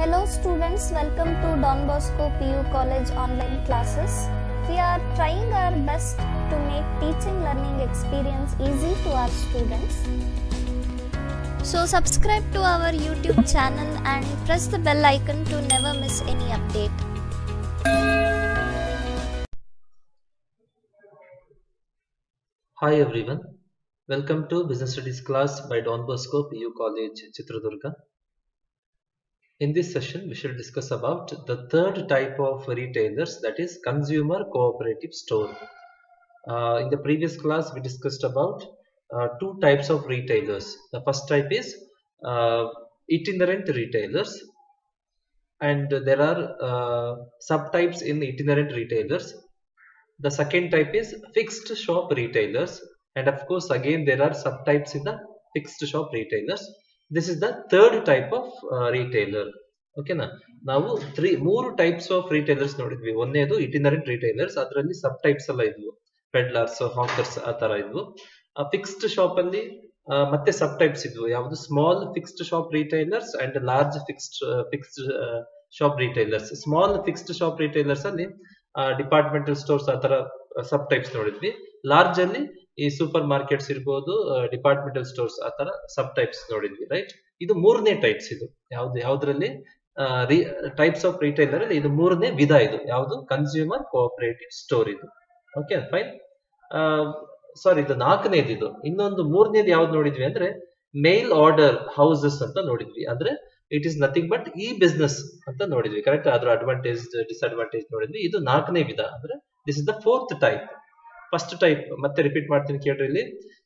Hello students, welcome to Don Bosco PU College online classes. We are trying our best to make teaching learning experience easy to our students. So subscribe to our YouTube channel and press the bell icon to never miss any update. Hi everyone, welcome to Business Studies class by Don Bosco PU College, Chitradurga. In this session, we shall discuss about the third type of retailers that is consumer cooperative store. Uh, in the previous class, we discussed about uh, two types of retailers. The first type is uh, itinerant retailers and there are uh, subtypes in itinerant retailers the second type is fixed shop retailers and of course again there are subtypes in the fixed shop retailers this is the third type of retailer ಓಕೆನಾ ನಾವು three ಮೂರು types of retailers ನೋಡಿದ್ವಿ. ಒಂದೇದು ಇಟಿನರೆಂಟ್ retailers ಅದರಲ್ಲಿ sub types ಎಲ್ಲ ಇದ್ವು. Peddlers ಹಾಕರ್ಸ್ ಆ ತರ ಇದ್ವು. ಫಿಕ್ಸ್ಡ್ ಶಾಪ್ ಅಲ್ಲಿ ಮತ್ತೆ ಸಬ್ ಟೈಪ್ಸ್ ಇದ್ವು. ಯಾವುದು? Small fixed shop retailers and large fixed fixed shop retailers small fixed shop retailers ಅಲ್ಲಿ ಡಿಪಾರ್ಟ್ಮೆಂಟಲ್ ಸ್ಟೋರ್ಸ್ ಆ ತರ ಸಬ್ ಟೈಪ್ಸ್ ನೋಡಿದ್ವಿ. ಲಾರ್ಜ್ ಅಲ್ಲಿ ಈ ಸೂಪರ್ ಮಾರ್ಕೆಟ್ಸ್ ಇರ್ಬೋದು ಡಿಪಾರ್ಟ್ಮೆಂಟಲ್ ಸ್ಟೋರ್ಸ್ ಆ ತರ ಸಬ್ ಟೈಪ್ಸ್ ನೋಡಿದ್ವಿ ರೈಟ್ ಇದು ಮೂರನೇ ಟೈಪ್ಸ್ ಇದು. ಯಾವ್ದು, ಯಾವ್ದ್ರಲ್ಲಿ ಟೈಪ್ಸ್ ಆಫ್ ರಿಟೈಲರ್ ಇದು ಮೂರನೇ ವಿಧ ಇದು. ಯಾವುದು? ಕನ್ಸ್ಯೂಮರ್ ಕೋಆಪರೇಟಿವ್ ಸ್ಟೋರ್ ಇದು. ಓಕೆ ಫೈನ್ ಸಾರಿ ಇದು ನಾಲ್ಕನೇದು ಇದು. ಇನ್ನೊಂದು ಮೂರನೇದು ಯಾವ್ದು ನೋಡಿದ್ವಿ ಅಂದ್ರೆ ಮೇಲ್ ಆರ್ಡರ್ ಹೌಸಸ್ ಅಂತ ನೋಡಿದ್ವಿ. ಅಂದ್ರೆ it is nothing but e business ಅಂತ ನೋಡಿದ್ವಿ. ಕರೆಕ್ಟ್ ಅದ್ರ ಅಡ್ವಾಂಟೇಜ್ ಡಿಸ್ಅಡ್ವಾಂಟೇಜ್ ನೋಡಿದ್ವಿ. ಇದು ನಾಲ್ಕನೇ ವಿಧ. ಅಂದ್ರೆ this is the fourth type first type ಮತ್ತೆ ರಿಪೀಟ್ ಮಾಡ್ತೀನಿ ಕೇಳ್ರಿ ಇಲ್ಲಿ.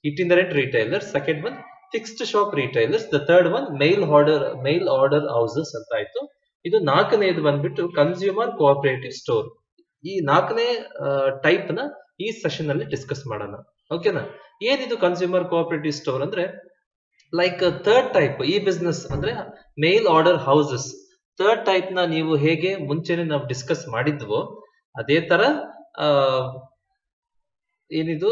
Itinerant retailer second one fixed shop retailers the third one mail order mail order houses ಅಂತ ಆಯ್ತು. ಇದು ನಾಲ್ಕನೇದು ಬಂದ್ಬಿಟ್ಟು ಕನ್ಸ್ಯೂಮರ್ ಕೋಆಪರೇಟಿವ್ ಸ್ಟೋರ್ ಈ ನಾಲ್ಕನೇ ಟೈಪ್ನ ಈ ಸೆಷನ್ ಅಲ್ಲಿ ಡಿಸ್ಕಸ್ ಮಾಡೋಣ. ಓಕೆನಾ ಏನಿದು ಕನ್ಸ್ಯೂಮರ್ ಕೋಆಪರೇಟಿವ್ ಸ್ಟೋರ್ ಅಂದ್ರೆ ಲೈಕ್ ಥರ್ಡ್ ಟೈಪ್ ಈ ಬಿಸ್ನೆಸ್ ಅಂದ್ರೆ ಮೇಲ್ ಆರ್ಡರ್ ಹೌಸಸ್ ಥರ್ಡ್ ಟೈಪ್ನ ನೀವು ಹೇಗೆ ಮುಂಚೆನೆ ನಾವು ಡಿಸ್ಕಸ್ ಮಾಡಿದ್ವೋ, ಅದೇ ತರ ಏನಿದು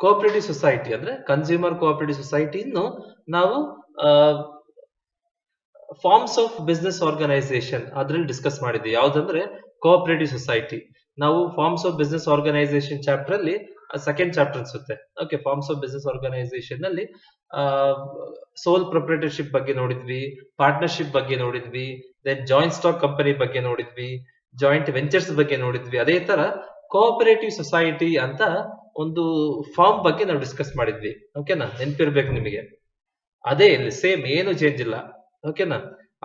ಕೋಆಪರೇಟಿವ್ ಸೊಸೈಟಿ ಅಂದ್ರೆ ಕನ್ಸ್ಯೂಮರ್ ಕೋಆಪರೇಟಿವ್ ಸೊಸೈಟಿಯನ್ನು ನಾವು ಫಾರ್ಮ್ಸ್ ಆಫ್ ಬಿಸ್ನೆಸ್ ಆರ್ಗನೈಸೇಷನ್ ಅದ್ರಲ್ಲಿ ಡಿಸ್ಕಸ್ ಮಾಡಿದ್ವಿ. ಯಾವ್ದಂದ್ರೆ ಕೋಆಪರೇಟಿವ್ ಸೊಸೈಟಿ ನಾವು forms of business organisation chapter ಅಲ್ಲಿ ಸೆಕೆಂಡ್ ಚಾಪ್ಟರ್ ಅನ್ಸುತ್ತೆ. Okay forms of business organisation ಅಲ್ಲಿ ಸೋಲ್ ಪ್ರೊಪ್ರೇಟರ್ಶಿಪ್ ಬಗ್ಗೆ ನೋಡಿದ್ವಿ ಪಾರ್ಟ್ನರ್ಶಿಪ್ ಬಗ್ಗೆ ನೋಡಿದ್ವಿ ದೆನ್ ಜಾಯಿಂಟ್ ಸ್ಟಾಕ್ ಕಂಪನಿ ಬಗ್ಗೆ ನೋಡಿದ್ವಿ ಜಾಯಿಂಟ್ ವೆಂಚರ್ಸ್ ಬಗ್ಗೆ ನೋಡಿದ್ವಿ. ಅದೇ ತರ ಕೋಆಪರೇಟಿವ್ ಸೊಸೈಟಿ ಅಂತ ಒಂದು ಫಾರ್ಮ್ ಬಗ್ಗೆ ನಾವು ಡಿಸ್ಕಸ್ ಮಾಡಿದ್ವಿ. ಓಕೆನಾ ನೆನಪಿರ್ಬೇಕು ನಿಮಗೆ. ಅದೇ ಇಲ್ಲಿ ಸೇಮ್ ಏನು ಚೇಂಜ್ ಇಲ್ಲ. ಓಕೆನಾ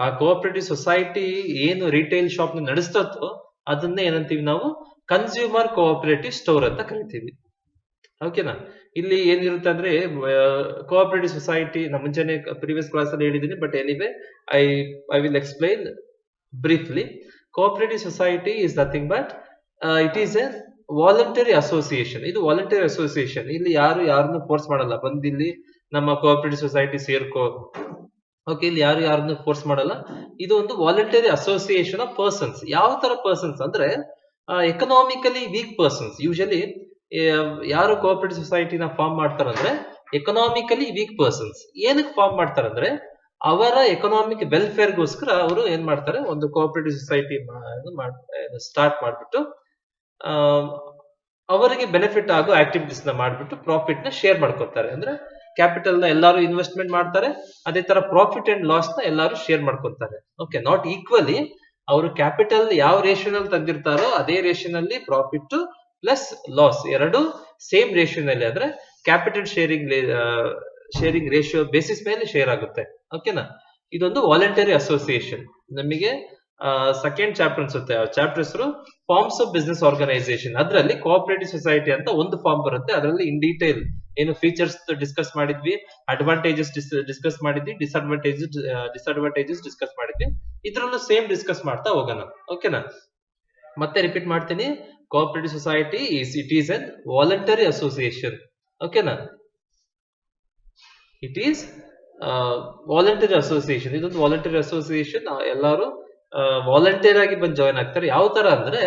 ಆ ಕೋಆಪರೇಟಿವ್ ಸೊಸೈಟಿ ಏನು ರಿಟೇಲ್ ಶಾಪ್ನ ನಡೆಸ್ತೋ ಅದನ್ನೇ ಏನಂತೀವಿ ನಾವು? ಕನ್ಸ್ಯೂಮರ್ ಕೋಆಪರೇಟಿವ್ ಸ್ಟೋರ್ ಅಂತ ಕರಿತೀವಿ. ಓಕೆನಾ ಇಲ್ಲಿ ಏನಿರುತ್ತೆ ಅಂದ್ರೆ ಕೋಆಪರೇಟಿವ್ ಸೊಸೈಟಿ ನಮ್ಮ ಮುಂಚೆನೆ ಪ್ರೀವಿಯಸ್ ಕ್ಲಾಸ್ ಅಲ್ಲಿ ಹೇಳಿದ್ದೀನಿ but anyway I I will explain briefly cooperative society is nothing but it is a voluntary association ಇದು ವಾಲಂಟರಿ ಅಸೋಸಿಯೇಷನ್ ಇಲ್ಲಿ ಯಾರು ಯಾರನ್ನು ಫೋರ್ಸ್ ಮಾಡಲ್ಲ. ಬಂದು ಇಲ್ಲಿ ನಮ್ಮ ಕೋಆಪರೇಟಿವ್ ಸೊಸೈಟಿ ಸೇರ್ಕೋ. ಓಕೆ ಇಲ್ಲಿ ಯಾರು ಯಾರನ್ನು ಫೋರ್ಸ್ ಮಾಡಲ್ಲ. ಇದು ಒಂದು ವಾಲಂಟರಿ ಅಸೋಸಿಯೇಷನ್ ಆಫ್ ಪರ್ಸನ್ಸ್ ಯಾವ ತರ ಪರ್ಸನ್ಸ್ ಅಂದ್ರೆ ಎಕನಾಮಿಕಲಿ ವೀಕ್ ಪರ್ಸನ್ಸ್ ಯೂಶಲಿ ಯಾರು ಕೋಆಪರೇಟಿವ್ ಸೊಸೈಟಿನ ಫಾರ್ಮ್ ಮಾಡ್ತಾರಂದ್ರೆ ಎಕನಾಮಿಕಲಿ ವೀಕ್ ಪರ್ಸನ್ಸ್ ಏನಕ್ಕೆ ಫಾರ್ಮ್ ಮಾಡ್ತಾರಂದ್ರೆ ಅವರ ಎಕನಾಮಿಕ್ ವೆಲ್ಫೇರ್ಗೋಸ್ಕರ ಅವರು ಏನ್ ಮಾಡ್ತಾರೆ, ಒಂದು ಕೋಆಪರೇಟಿವ್ ಸೊಸೈಟಿ ಸ್ಟಾರ್ಟ್ ಮಾಡ್ಬಿಟ್ಟು ಅವರಿಗೆ ಬೆನಿಫಿಟ್ ಆಗೋ ಆಕ್ಟಿವಿಟೀಸ್ನ ಮಾಡ್ಬಿಟ್ಟು ಪ್ರಾಫಿಟ್ನ ಶೇರ್ ಮಾಡ್ಕೊತಾರೆ. ಅಂದ್ರೆ ಕ್ಯಾಪಿಟಲ್ನ ಎಲ್ಲಾರು ಇನ್ವೆಸ್ಟ್ಮೆಂಟ್ ಮಾಡ್ತಾರೆ, ಅದೇ ತರ ಪ್ರಾಫಿಟ್ ಅಂಡ್ ಲಾಸ್ನ ಎಲ್ಲಾರು ಶೇರ್ ಮಾಡ್ಕೊತಾರೆ. ಓಕೆ ನಾಟ್ ಈಕ್ವಲಿ ಅವರು ಕ್ಯಾಪಿಟಲ್ ಯಾವ ರೇಷಿಯೋನಲ್ಲಿ ತಂದಿರ್ತಾರೋ ಅದೇ ರೇಷಿಯೋನಲ್ಲಿ ಪ್ರಾಫಿಟ್ ಪ್ಲಸ್ ಲಾಸ್ ಎರಡು ಸೇಮ್ ರೇಷಿಯೋನಲ್ಲಿ ಅಂದ್ರೆ capital sharing sharing ratio basis ಮೇಲೆ ಶೇರ್ ಆಗುತ್ತೆ. ಓಕೆನಾ ಇದೊಂದು ವಾಲಂಟರಿ ಅಸೋಸಿಯೇಷನ್ ನಮಗೆ ಸೆಕೆಂಡ್ ಚಾಪ್ಟರ್ ಅನ್ಸುತ್ತೆ. ಚಾಪ್ಟರ್ ಹೆಸರು ಫಾರ್ಮ್ಸ್ ಆಫ್ ಬಿಸ್ನೆಸ್ ಆರ್ಗನೈಸೇಷನ್ ಅದರಲ್ಲಿ ಕೋಆಪರೇಟಿವ್ ಸೊಸೈಟಿ ಅಂತ ಒಂದು ಫಾರ್ಮ್ ಬರುತ್ತೆ. ಅದರಲ್ಲಿ ಇನ್ ಡೀಟೇಲ್ ಏನು ಫೀಚರ್ಸ್ ಡಿಸ್ಕಸ್ ಮಾಡಿದ್ವಿ ಅಡ್ವಾಂಟೇಜಸ್ ಡಿಸ್ಕಸ್ ಮಾಡಿದ್ವಿ ಡಿಸ್ಅಡ್ವಾಂಟೇಜಸ್ ಡಿಸ್ಅಡ್ವಾಂಟೇಜಸ್ ಡಿಸ್ಕಸ್ ಮಾಡಿದ್ವಿ. ಇದ್ರಲ್ಲೂ ಸೇಮ್ ಡಿಸ್ಕಸ್ ಮಾಡ್ತಾ ಹೋಗೋಣ. ಓಕೆನಾ ಮತ್ತೆ ರಿಪೀಟ್ ಮಾಡ್ತೀನಿ. Cooperative society is it is an voluntary association ಓಕೆನಾ ಇಟ್ ಈಸ್ ವಾಲಂಟರಿ ಅಸೋಸಿಯೇಷನ್ ಇದೊಂದು ವಾಲಂಟಿಯರ್ ಅಸೋಸಿಯೇಷನ್ ಎಲ್ಲರೂ ವಾಲಂಟಿಯರ್ ಆಗಿ ಬಂದು ಜಾಯಿನ್ ಆಗ್ತಾರೆ. ಯಾವ ತರ ಅಂದ್ರೆ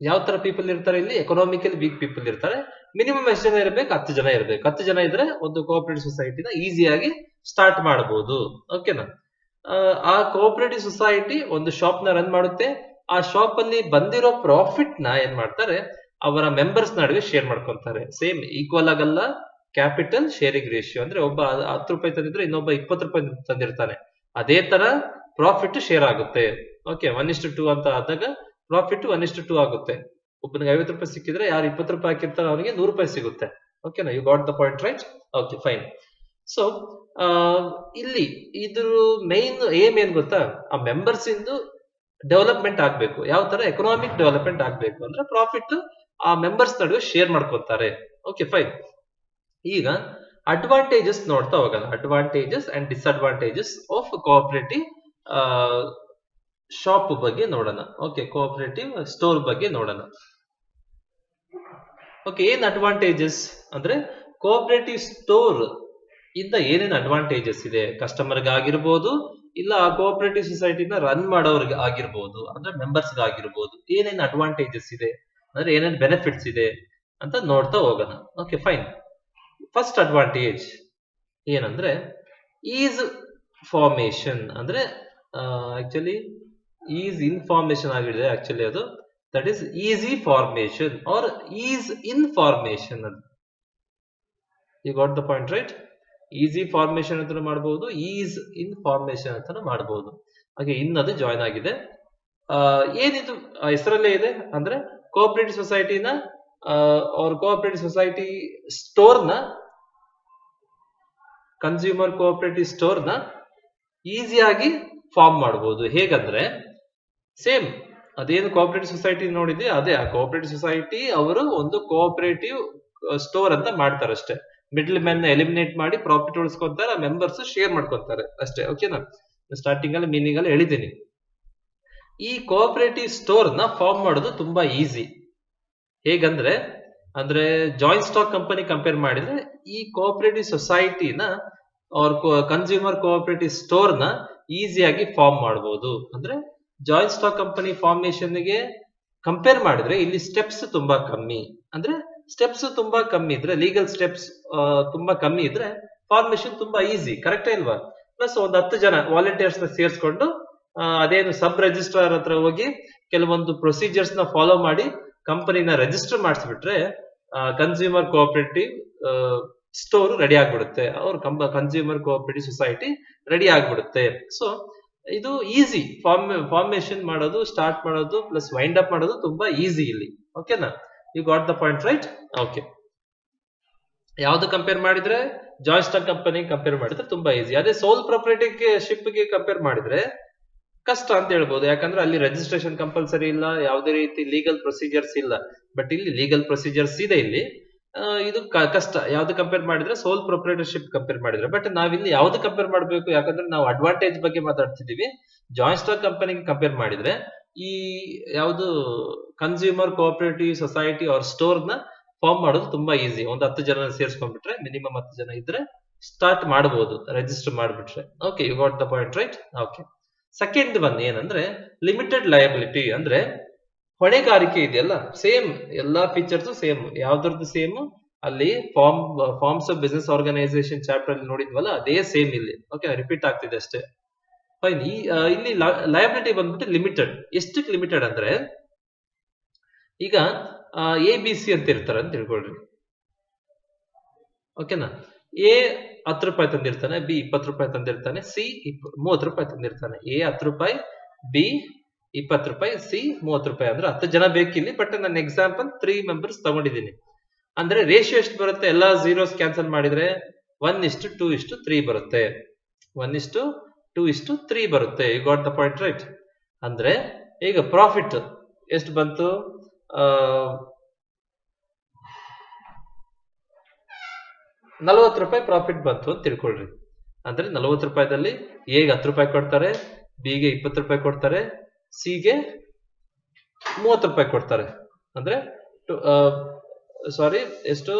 ಯಾವ ತರ ಪೀಪಲ್ ಇರ್ತಾರೆ ಇಲ್ಲಿ? ಎಕನಾಮಿಕಲಿ ವೀಕ್ ಪೀಪಲ್ ಇರ್ತಾರೆ. ಮಿನಿಮಮ್ ಎಷ್ಟು ಜನ ಇರಬೇಕು? ಹತ್ತು ಜನ ಇರಬೇಕು. ಹತ್ತು ಜನ ಇದ್ರೆ ಒಂದು ಕೋಆಪರೇಟಿವ್ ಸೊಸೈಟಿನ ಈಸಿಯಾಗಿ ಸ್ಟಾರ್ಟ್ ಮಾಡಬಹುದು ಓಕೆನಾ ಆ ಕೋಆಪರೇಟಿವ್ ಸೊಸೈಟಿ ಒಂದು ಶಾಪ್ನ ರನ್ ಮಾಡುತ್ತೆ. ಆ ಶಾಪ್ ಅಲ್ಲಿ ಬಂದಿರೋ ಪ್ರಾಫಿಟ್ನ ಏನ್ ಮಾಡ್ತಾರೆ? ಅವರ ಮೆಂಬರ್ಸ್ ನಡುವೆ ಶೇರ್ ಮಾಡ್ಕೊಂತಾರೆ. ಸೇಮ್ ಈಕ್ವಲ್ ಆಗಲ್ಲ. ಕ್ಯಾಪಿಟಲ್ ಶೇರಿಂಗ್ ರೇಷಿಯೋ ಅಂದ್ರೆ ಒಬ್ಬ ಹತ್ತು ರೂಪಾಯಿ ತಂದಿದ್ರೆ ಇನ್ನೊಬ್ಬ ಇಪ್ಪತ್ತು ರೂಪಾಯಿ ತಂದಿರ್ತಾನೆ. ಅದೇ ತರ ಪ್ರಾಫಿಟ್ ಶೇರ್ ಆಗುತ್ತೆ. ಓಕೆ ಒನ್ ಇಷ್ಟು ಟೂ ಅಂತ ಆದಾಗ ಪ್ರಾಫಿಟ್ ಒನ್ ಇಷ್ಟು ಟೂ ಆಗುತ್ತೆ. ಒಬ್ಬನಿಗೆ ಐವತ್ತು ರೂಪಾಯಿ ಸಿಕ್ಕಿದ್ರೆ ಯಾರು ಇಪ್ಪತ್ತು ರೂಪಾಯಿ ಹಾಕಿರ್ತಾರೋ ಅವನಿಗೆ ನೂರು ರೂಪಾಯಿ ಸಿಗುತ್ತೆ. ಓಕೆನಾ you got the point right okay fine so ಇಲ್ಲಿ ಇದ್ರ ಮೇನ್ ಏಮ್ ಏನ್ ಗೊತ್ತಾ? ಆ ಮೆಂಬರ್ಸ್ ಇಂದು ಡೆವಲಪ್ಮೆಂಟ್ ಆಗ್ಬೇಕು. ಯಾವ ತರ? ಎಕನಾಮಿಕ್ ಡೆವಲಪ್ಮೆಂಟ್ ಆಗ್ಬೇಕು. ಅಂದ್ರೆ ಪ್ರಾಫಿಟ್ ಆ ಮೆಂಬರ್ಸ್ ನಡುವೆ ಶೇರ್ ಮಾಡ್ಕೊತಾರೆ ಓಕೆ ಫೈನ್ ಈಗ ಅಡ್ವಾಂಟೇಜಸ್ ನೋಡ್ತಾ ಹೋಗೋಣ. Advantages and disadvantages of cooperative shop ಬಗ್ಗೆ ನೋಡೋಣ. ಓಕೆ ಕೋಆಪರೇಟಿವ್ ಸ್ಟೋರ್ ಬಗ್ಗೆ ನೋಡೋಣ. ಓಕೆ ಏನ್ ಅಡ್ವಾಂಟೇಜಸ್ ಅಂದ್ರೆ ಕೋಆಪರೇಟಿವ್ ಸ್ಟೋರ್ ಇಂದ ಏನೇನು ಅಡ್ವಾಂಟೇಜಸ್ ಇದೆ? ಕಸ್ಟಮರ್ಗೆ ಆಗಿರ್ಬೋದು, ಇಲ್ಲ ಆ ಕೋಆಪರೇಟಿವ್ ಸೊಸೈಟಿನ ರನ್ ಮಾಡೋರ್ಗೆ ಆಗಿರ್ಬೋದು, ಅಂದ್ರೆ ಮೆಂಬರ್ಸ್ ಆಗಿರ್ಬೋದು, ಏನೇನ್ ಅಡ್ವಾಂಟೇಜಸ್ ಇದೆ? ಅಂದ್ರೆ ಏನೇನ್ ಬೆನಿಫಿಟ್ಸ್ ಇದೆ ಅಂತ ನೋಡ್ತಾ ಹೋಗೋಣ. ಓಕೆ ಫೈನ್ ಫಸ್ಟ್ ಅಡ್ವಾಂಟೇಜ್ ಏನಂದ್ರೆ ಈಸ್ ಫಾರ್ಮೇಶನ್ ಅಂದ್ರೆ ಆಕ್ಚುಲಿ ಈಸ್ ಇನ್ಫಾರ್ಮೇಶನ್ ಆಗಿದೆ ಆಕ್ಚುಲಿ ಅದು that is easy formation or is information ಅದು. You got the point right easy formation ಅಂತ ಮಾಡಬಹುದು ಈಸ್ ಇನ್ಫಾರ್ಮೇಶನ್ ಅಂತ ಮಾಡಬಹುದು ಹಾಗೆ ಇನ್ ಅದು ಜಾಯ್ನ್ ಆಗಿದೆ ಏನಿದು ಹೆಸರಲ್ಲೇ ಇದೆ? ಅಂದ್ರೆ ಕೋಆಪರೇಟಿವ್ ಸೊಸೈಟಿನ ಅವ್ರ ಕೋಆಪರೇಟಿವ್ ಸೊಸೈಟಿ ಸ್ಟೋರ್ನ ಕನ್ಸ್ಯೂಮರ್ ಕೋಆಪರೇಟಿವ್ ಸ್ಟೋರ್ನ ಈಸಿಯಾಗಿ ಫಾರ್ಮ್ ಮಾಡಬಹುದು ಹೇಗಂದ್ರೆ ಸೇಮ್ ಅದೇನು ಕೋಆಪರೇಟಿವ್ ಸೊಸೈಟಿ ನೋಡಿದ್ವಿ ಅದೇ, ಆ ಕೋಆಪರೇಟಿವ್ ಸೊಸೈಟಿ ಅವರು ಒಂದು ಕೋಆಪರೇಟಿವ್ ಸ್ಟೋರ್ ಅಂತ ಮಾಡ್ತಾರೆ ಅಷ್ಟೇ ಮಿಡ್ಲ್ ಮ್ಯಾನ್ ಎಲಿಮಿನೇಟ್ ಮಾಡಿ ಪ್ರಾಫಿಟ್ ಉಳಿಸ್ಕೊಂತಾರೆ ಮೆಂಬರ್ಸ್ ಶೇರ್ ಮಾಡ್ಕೊತಾರೆ ಅಷ್ಟೇ. ಓಕೆನಾ ಸ್ಟಾರ್ಟಿಂಗ್ ಅಲ್ಲಿ ಮೀನಿಂಗ್ ಅಲ್ಲಿ ಹೇಳಿದ್ದೀನಿ. ಈ ಕೋಆಪರೇಟಿವ್ ಸ್ಟೋರ್ನ ಫಾರ್ಮ್ ಮಾಡೋದು ತುಂಬಾ ಈಸಿ ಹೇಗಂದ್ರೆ, ಅಂದ್ರೆ ಜಾಯಿಂಟ್ ಸ್ಟಾಕ್ ಕಂಪನಿ ಕಂಪೇರ್ ಮಾಡಿದ್ರೆ, ಈ ಕೋಆಪರೇಟಿವ್ ಸೊಸೈಟಿನ ಅವ್ರ ಕನ್ಸ್ಯೂಮರ್ ಕೋಆಪರೇಟಿವ್ ಸ್ಟೋರ್ನ ಈಸಿಯಾಗಿ ಫಾರ್ಮ್ ಮಾಡಬಹುದು ಅಂದ್ರೆ ಜಾಯಿಂಟ್ ಸ್ಟಾಕ್ ಕಂಪನಿ ಫಾರ್ಮೇಶನ್ಗೆ ಕಂಪೇರ್ ಮಾಡಿದ್ರೆ ಇಲ್ಲಿ ಸ್ಟೆಪ್ಸ್ ತುಂಬಾ ಕಮ್ಮಿ. ಅಂದ್ರೆ ಸ್ಟೆಪ್ಸ್ ತುಂಬಾ ಕಮ್ಮಿ ಇದ್ರೆ ಲೀಗಲ್ ಸ್ಟೆಪ್ಸ್ ತುಂಬಾ ಕಮ್ಮಿ ಇದ್ರೆ ಫಾರ್ಮೇಶನ್ ತುಂಬಾ ಈಸಿ ಕರೆಕ್ಟ್ ಇಲ್ವಾ? ಪ್ಲಸ್ ಒಂದ್ ಹತ್ತು ಜನ ವಾಲಂಟಿಯರ್ಸ್ನ ಸೇರಿಸ್ಕೊಂಡು ಅದೇನು ಸಬ್ ರಿಜಿಸ್ಟ್ರಾರ್ ಹತ್ರ ಹೋಗಿ ಕೆಲವೊಂದು ಪ್ರೊಸೀಜರ್ಸ್ನ ಫಾಲೋ ಮಾಡಿ ಕಂಪನಿನ ರಿಜಿಸ್ಟರ್ ಮಾಡಿಸ್ಬಿಟ್ರೆ ಕನ್ಸ್ಯೂಮರ್ ಕೋಆಪರೇಟಿವ್ ಸ್ಟೋರ್ ರೆಡಿ ಆಗ್ಬಿಡುತ್ತೆ. ಅವ್ರ ಕಂಬ ಕನ್ಸ್ಯೂಮರ್ ಕೋಆಪರೇಟಿವ್ ಸೊಸೈಟಿ ರೆಡಿ ಆಗ್ಬಿಡುತ್ತೆ. ಸೊ ಇದು ಈಸಿ ಫಾರ್ಮ್ ಫಾರ್ಮೇಶನ್ ಮಾಡೋದು ಸ್ಟಾರ್ಟ್ ಮಾಡೋದು ಪ್ಲಸ್ ವೈಂಡ್ ಅಪ್ ಮಾಡೋದು ತುಂಬಾ ಈಸಿ ಇಲ್ಲಿ. ಓಕೆನಾ you got the point right okay ಯಾವ್ದು ಕಂಪೇರ್ ಮಾಡಿದ್ರೆ? ಜಾಯಿಂಟ್ ಸ್ಟಾಕ್ ಕಂಪನಿ ಕಂಪೇರ್ ಮಾಡಿದ್ರೆ ತುಂಬಾ ಈಸಿ ಅದೇ ಸೋಲ್ ಶಿಪ್ಗೆ ಕಂಪೇರ್ ಮಾಡಿದ್ರೆ ಕಷ್ಟ ಅಂತ ಹೇಳ್ಬೋದು. ಯಾಕಂದ್ರೆ ಅಲ್ಲಿ ರಿಜಿಸ್ಟ್ರೇಷನ್ ಕಂಪಲ್ಸರಿ ಇಲ್ಲ, ಯಾವುದೇ ರೀತಿ ಲೀಗಲ್ ಪ್ರೊಸೀಜರ್ಸ್ ಇಲ್ಲ. ಬಟ್ ಇಲ್ಲಿ ಲೀಗಲ್ ಪ್ರೊಸೀಜರ್ಸ್ ಇದೆ ಇಲ್ಲಿ. ಇದು ಕಷ್ಟ. ಯಾವ್ದು ಕಂಪೇರ್ ಮಾಡಿದ್ರೆ ಸೋಲ್ ಪ್ರೊಪರೇಟರ್ಶಿಪ್ ಕಂಪೇರ್ ಮಾಡಿದ್ರೆ. ಬಟ್ ನಾವಿಲ್ಲಿ ಯಾವ್ದು ಕಂಪೇರ್ ಮಾಡಬೇಕು? ಯಾಕಂದ್ರೆ ನಾವು ಅಡ್ವಾಂಟೇಜ್ ಬಗ್ಗೆ ಮಾತಾಡ್ತಿದೀವಿ ಜಾಯಿಂಟ್ ಸ್ಟಾಕ್ ಕಂಪನಿಗೆ ಕಂಪೇರ್ ಮಾಡಿದ್ರೆ ಈ ಯಾವುದು ಕನ್ಸ್ಯೂಮರ್ ಕೋಆಪರೇಟಿವ್ ಸೊಸೈಟಿ ಅವ್ರ ಸ್ಟೋರ್ನ ಫಾರ್ಮ್ ಮಾಡೋದು ತುಂಬಾ ಈಸಿ ಒಂದು ಹತ್ತು ಜನ ಸೇರಿಸ್ಕೊಂಡ್ಬಿಟ್ರೆ ಮಿನಿಮಮ್ ಹತ್ತು ಜನ ಇದ್ರೆ ಸ್ಟಾರ್ಟ್ ಮಾಡಬಹುದು ರಿಜಿಸ್ಟರ್ ಮಾಡ್ಬಿಟ್ರೆ. Okay you got the point right okay second one ಏನಂದ್ರೆ ಲಿಮಿಟೆಡ್ ಲಯಬಿಲಿಟಿ ಅಂದ್ರೆ ಹೊಣೆಗಾರಿಕೆ ಇದೆಯಲ್ಲ? ಸೇಮ್, ಎಲ್ಲಾ ಫೀಚರ್ಸ್ ಸೇಮ್. ಯಾವ್ದ್ರದ್ದು ಸೇಮ್? ಅಲ್ಲಿ form forms of business organisation chapter ಅಲ್ಲಿ ನೋಡಿದ್ವಲ್ಲ, ಅದೇ ಸೇಮ್ ಇಲ್ಲಿ. ಓಕೆ ರಿಪೀಟ್ ಆಗ್ತಿದೆ ಅಷ್ಟೇ. ಫೈನ್ ಈ ಇಲ್ಲಿ ಲಯಬಿಲಿಟಿ ಬಂದ್ಬಿಟ್ಟು ಲಿಮಿಟೆಡ್ ಎಷ್ಟಕ್ಕೆ ಲಿಮಿಟೆಡ್ ಅಂದ್ರೆ, ಈಗ ಎ ಬಿ ಸಿ ಅಂತ ಇರ್ತಾರೆ ಅಂತ ತಿಳ್ಕೊಳ್ರಿ. ಓಕೆನಾ ಎ ಹತ್ತು ರೂಪಾಯಿ ತಂದಿರ್ತಾನೆ ಬಿ ಇಪ್ಪತ್ತು ರೂಪಾಯಿ ತಂದಿರ್ತಾನೆ ಸಿ ಮೂವತ್ತು ರೂಪಾಯಿ ತಂದಿರ್ತಾನೆ. ಎ ಹತ್ತು ರೂಪಾಯಿ ಬಿ ಇಪ್ಪತ್ತು ರೂಪಾಯಿ, ಸಿ ಮೂವತ್ತು ರೂಪಾಯಿ ಅಂದ್ರೆ ಹತ್ತು ಜನ ಬೇಕಿಲ್ಲಿ ಬಟ್ ನನ್ನ ಎಕ್ಸಾಂಪಲ್ ತ್ರೀ ಮೆಂಬರ್ಸ್ ತಗೊಂಡಿದ್ದೀನಿ. ಅಂದ್ರೆ ರೇಷಿಯೋ ಎಷ್ಟು ಬರುತ್ತೆ? ಎಲ್ಲಾ ಝೀರೋಸ್ ಕ್ಯಾನ್ಸಲ್ ಮಾಡಿದ್ರೆ ಒನ್ ಇಷ್ಟು ಟೂ ಇಷ್ಟು ತ್ರೀ ಬರುತ್ತೆ. ಒನ್ ಇಷ್ಟು ಟೂ ಇಷ್ಟು ತ್ರೀ ಬರುತ್ತೆ. You got the point right ಅಂದ್ರೆ ಈಗ ಪ್ರಾಫಿಟ್ ಎಷ್ಟು ಬಂತು? ನಲವತ್ತು ರೂಪಾಯಿ ಪ್ರಾಫಿಟ್ ಬಂತು ಅಂತ ತಿಳ್ಕೊಳ್ರಿ. ಅಂದ್ರೆ ನಲವತ್ತು ರೂಪಾಯಿದಲ್ಲಿ ಎಗೆ ಹತ್ತು ರೂಪಾಯಿ ಕೊಡ್ತಾರೆ ಬಿಗೆ ಇಪ್ಪತ್ತು ರೂಪಾಯಿ ಕೊಡ್ತಾರೆ ಸಿಗೆ ಮೂವತ್ತು ರೂಪಾಯಿ ಕೊಡ್ತಾರೆ. ಅಂದ್ರೆ ಸಾರಿ ಎಷ್ಟು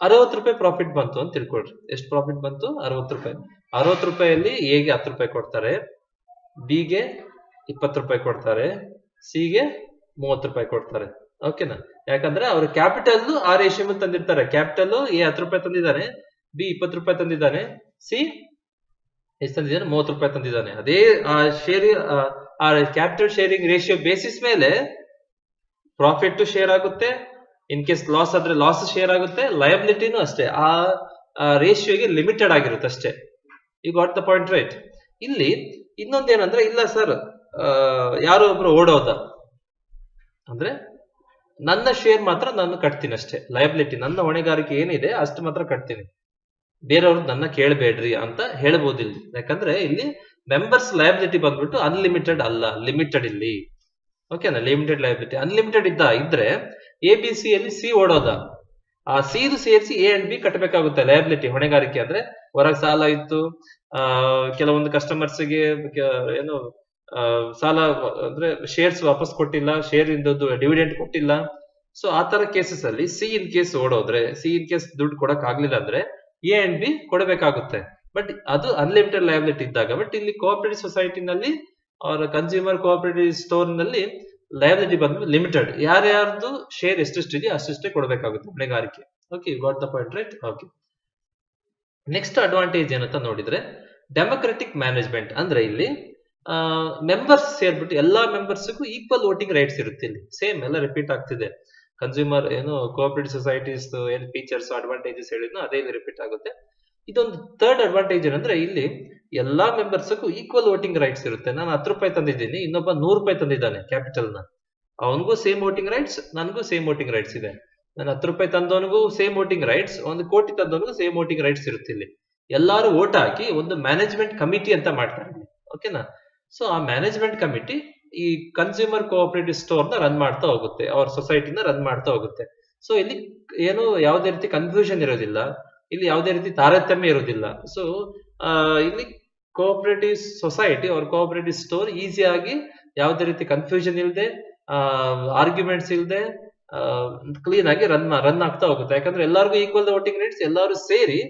ಅರವತ್ತು ರೂಪಾಯಿ ಪ್ರಾಫಿಟ್ ಬಂತು ಅಂತ ತಿಳ್ಕೊಳ್ರಿ. ಎಷ್ಟು ಪ್ರಾಫಿಟ್ ಬಂತು? ಅರವತ್ತು ರೂಪಾಯಿ. ಅರವತ್ತು ರೂಪಾಯಲ್ಲಿ ಎಗೆ ಹತ್ತು ರೂಪಾಯಿ ಕೊಡ್ತಾರೆ. ಬಿಗೆ ಇಪ್ಪತ್ತು ರೂಪಾಯಿ ಕೊಡ್ತಾರೆ. ಸಿಗೆ ಮೂವತ್ತು ರೂಪಾಯಿ ಕೊಡ್ತಾರೆ. ಓಕೆನಾ ಯಾಕಂದ್ರೆ ಅವ್ರ ಕ್ಯಾಪಿಟಲ್ ಆ ರೇಷಿಯೋ ತಂದಿರ್ತಾರೆ. ಕ್ಯಾಪಿಟಲ್ ಎ ಹತ್ತು ರೂಪಾಯಿ ತಂದಿದ್ದಾರೆ ಬಿ ಇಪ್ಪತ್ತು ರೂಪಾಯಿ ತಂದಿದ್ದಾನೆ ಸಿ? ಎಷ್ಟು ತಂದಿದ್ದಾನೆ ಮೂವತ್ತು ರೂಪಾಯಿ ತಂದಿದ್ದಾನೆ ಅದೇ, ಆ ಶೇರ್ ಆ ಕ್ಯಾಪಿಟಲ್ ಶೇರಿಂಗ್ ರೇಷಿಯೋ ಬೇಸಿಸ್ ಮೇಲೆ ಪ್ರಾಫಿಟ್ ಶೇರ್ ಆಗುತ್ತೆ. ಇನ್ ಕೇಸ್ ಲಾಸ್ ಆದ್ರೆ ಲಾಸ್ ಶೇರ್ ಆಗುತ್ತೆ. ಲಯಬಿಲಿಟಿನೂ ಅಷ್ಟೇ. ಆ ರೇಷಿಯೋಗೆ ಲಿಮಿಟೆಡ್ ಆಗಿರುತ್ತೆ ಅಷ್ಟೇ. You got the point right ಇಲ್ಲಿ ಇನ್ನೊಂದೇನಂದ್ರೆ ಇಲ್ಲ ಸರ್ ಯಾರೋ ಒಬ್ರು ಓಡೋದ. ಅಂದ್ರೆ ನನ್ನ ಶೇರ್ ಮಾತ್ರ ನಾನು ಕಟ್ತೀನಿ ಅಷ್ಟೇ. ಲಯಬಿಲಿಟಿ ನನ್ನ ಹೊಣೆಗಾರಿಕೆ ಏನಿದೆ, ಅಷ್ಟು ಮಾತ್ರ ಕಟ್ತೀನಿ. ಬೇರೆಯವ್ರು ನನ್ನ ಕೇಳಬೇಡ್ರಿ ಅಂತ ಹೇಳ್ಬೋದು ಯಾಕಂದ್ರೆ ಇಲ್ಲಿ ಮೆಂಬರ್ಸ್ ಲಯಬಿಲಿಟಿ ಬಂದ್ಬಿಟ್ಟು ಅನ್ಲಿಮಿಟೆಡ್ ಅಲ್ಲ ಲಿಮಿಟೆಡ್ ಇಲ್ಲಿ. ಓಕೆನಾ ಲಿಮಿಟೆಡ್ ಲಯಬಿಲಿಟಿ ಅನ್ಲಿಮಿಟೆಡ್ ಇದ್ದ ಇದ್ರೆ ಎ ಬಿ ಸಿ ಅಲ್ಲಿ ಸಿ ಓಡೋದ. ಆ ಸಿದು ಸೇರಿಸಿ ಎ ಅಂಡ್ ಬಿ ಕಟ್ಟಬೇಕಾಗುತ್ತೆ ಲಯಬಿಲಿಟಿ ಹೊಣೆಗಾರಿಕೆ ಅಂದ್ರೆ ಹೊರಗೆ ಸಾಲ ಇತ್ತು, ಆ, ಕೆಲವೊಂದು ಕಸ್ಟಮರ್ಸ್ಗೆ ಏನು ಸಾಲ ಅಂದ್ರೆ ಶೇರ್ಸ್ ವಾಪಸ್ ಕೊಟ್ಟಿಲ್ಲ ಶೇರ್ ಇಂದದ್ದು ಡಿವಿಡೆಂಟ್ ಕೊಟ್ಟಿಲ್ಲ. ಸೊ ಆ ತರ ಕೇಸಸ್ ಅಲ್ಲಿ ಸಿ ಇನ್ ಕೇಸ್ ಓಡೋದ್ರೆ ಸಿ ಇನ್ ಕೇಸ್ ದುಡ್ಡು ಕೊಡಕ್ ಆಗ್ಲಿಲ್ಲ ಅಂದ್ರೆ ಎ ಅಂಡ್ ಬಿ ಕೊಡಬೇಕಾಗುತ್ತೆ. ಬಟ್ ಅದು ಅನ್ಲಿಮಿಟೆಡ್ ಲಯಬಿಲಿಟಿ ಇದ್ದಾಗ ಬಟ್ ಇಲ್ಲಿ ಕೋಆಪರೇಟಿವ್ ಸೊಸೈಟಿನಲ್ಲಿ ಅವರ ಕನ್ಸ್ಯೂಮರ್ ಕೋಆಪರೇಟಿವ್ ಸ್ಟೋರ್ನಲ್ಲಿ ಲಯಬಿಲಿಟಿ ಬಂದು ಲಿಮಿಟೆಡ್ ಯಾರ್ಯಾರ್ದು ಶೇರ್ ಎಷ್ಟೆಷ್ಟಿದೆಯೋ ಅಷ್ಟಿಷ್ಟೇ ಕೊಡಬೇಕಾಗುತ್ತೆ ಹೊಣೆಗಾರಿಕೆ. Okay got the point right okay next advantage ಏನಂತ ನೋಡಿದ್ರೆ ಡೆಮೊಕ್ರೆಟಿಕ್ ಮ್ಯಾನೇಜ್ಮೆಂಟ್ ಅಂದ್ರೆ ಇಲ್ಲಿ ಮೆಂಬರ್ಸ್ ಸೇರ್ಬಿಟ್ಟು ಎಲ್ಲಾ ಮೆಂಬರ್ಸ್ಗೂ ಈಕ್ವಲ್ ವೋಟಿಂಗ್ ರೈಟ್ಸ್ ಇರುತ್ತೆ ಇಲ್ಲಿ. ಸೇಮ್ ಎಲ್ಲ ರಿಪೀಟ್ ಆಗ್ತಿದೆ. ಕನ್ಸ್ಯೂಮರ್ ಏನು ಕೋಆಪರೇಟಿವ್ ಸೊಸೈಟೀಸ್ ಏನು ಫೀಚರ್ಸ್ ಅಡ್ವಾಂಟೇಜಸ್ ಹೇಳಿದ್ನೋ ಅದೇ ಇಲ್ಲಿ ರಿಪೀಟ್ ಆಗುತ್ತೆ. ಇದೊಂದು ಥರ್ಡ್ ಅಡ್ವಾಂಟೇಜ್ ಏನಂದ್ರೆ ಇಲ್ಲಿ ಎಲ್ಲಾ ಮೆಂಬರ್ಸ್ಗೂ ಈಕ್ವಲ್ ವೋಟಿಂಗ್ ರೈಟ್ಸ್ ಇರುತ್ತೆ. ನಾನು ಹತ್ತು ರೂಪಾಯಿ ತಂದಿದ್ದೀನಿ, ಇನ್ನೊಬ್ಬ ನೂರು ರೂಪಾಯಿ ತಂದಿದ್ದಾನೆ ಕ್ಯಾಪಿಟಲ್ನ. ಅವನಿಗೂ ಸೇಮ್ ವೋಟಿಂಗ್ ರೈಟ್ಸ್ ನನಗೂ ಸೇಮ್ ವೋಟಿಂಗ್ ರೈಟ್ಸ್ ಇದೆ. ನಾನು ಹತ್ತು ರೂಪಾಯಿ ತಂದವನಿಗೂ ಸೇಮ್ ವೋಟಿಂಗ್ ರೈಟ್ಸ್ ಒಂದು ಕೋಟಿ ತಂದವನಿಗೂ ಸೇಮ್ ವೋಟಿಂಗ್ ರೈಟ್ಸ್ ಇರುತ್ತೆ ಇಲ್ಲಿ. ಎಲ್ಲಾರು ವೋಟ್ ಹಾಕಿ ಒಂದು ಮ್ಯಾನೇಜ್ಮೆಂಟ್ ಕಮಿಟಿ ಅಂತ ಮಾಡ್ತಾರೆ ಓಕೆನಾ ಸೊ ಆ ಮ್ಯಾನೇಜ್ಮೆಂಟ್ ಕಮಿಟಿ ಈ ಕನ್ಸ್ಯೂಮರ್ ಕೋಆಪರೇಟಿವ್ ಸ್ಟೋರ್ನ ರನ್ ಮಾಡ್ತಾ ಹೋಗುತ್ತೆ. ಅವ್ರ ಸೊಸೈಟಿನ ರನ್ ಮಾಡ್ತಾ ಹೋಗುತ್ತೆ. ಸೊ ಇಲ್ಲಿ ಏನು ಯಾವುದೇ ರೀತಿ ಕನ್ಫ್ಯೂಷನ್ ಇರೋದಿಲ್ಲ. ಇಲ್ಲಿ ಯಾವುದೇ ರೀತಿ ತಾರತಮ್ಯ ಇರೋದಿಲ್ಲ. ಸೊ ಇಲ್ಲಿ ಕೋಆಪರೇಟಿವ್ ಸೊಸೈಟಿ ಅವ್ರ ಕೋಆಪರೇಟಿವ್ ಸ್ಟೋರ್ ಈಸಿಯಾಗಿ ಯಾವುದೇ ರೀತಿ ಕನ್ಫ್ಯೂಷನ್ ಇಲ್ಲದೆ ಆರ್ಗ್ಯುಮೆಂಟ್ಸ್ ಇಲ್ಲದೆ ಕ್ಲೀನ್ ಆಗಿ ರನ್ ರನ್ ಆಗ್ತಾ ಹೋಗುತ್ತೆ. ಯಾಕಂದ್ರೆ ಎಲ್ಲರಿಗೂ ಈಕ್ವಲ್ ವೋಟಿಂಗ್ ರೇಟ್ಸ್ ಎಲ್ಲರೂ ಸೇರಿ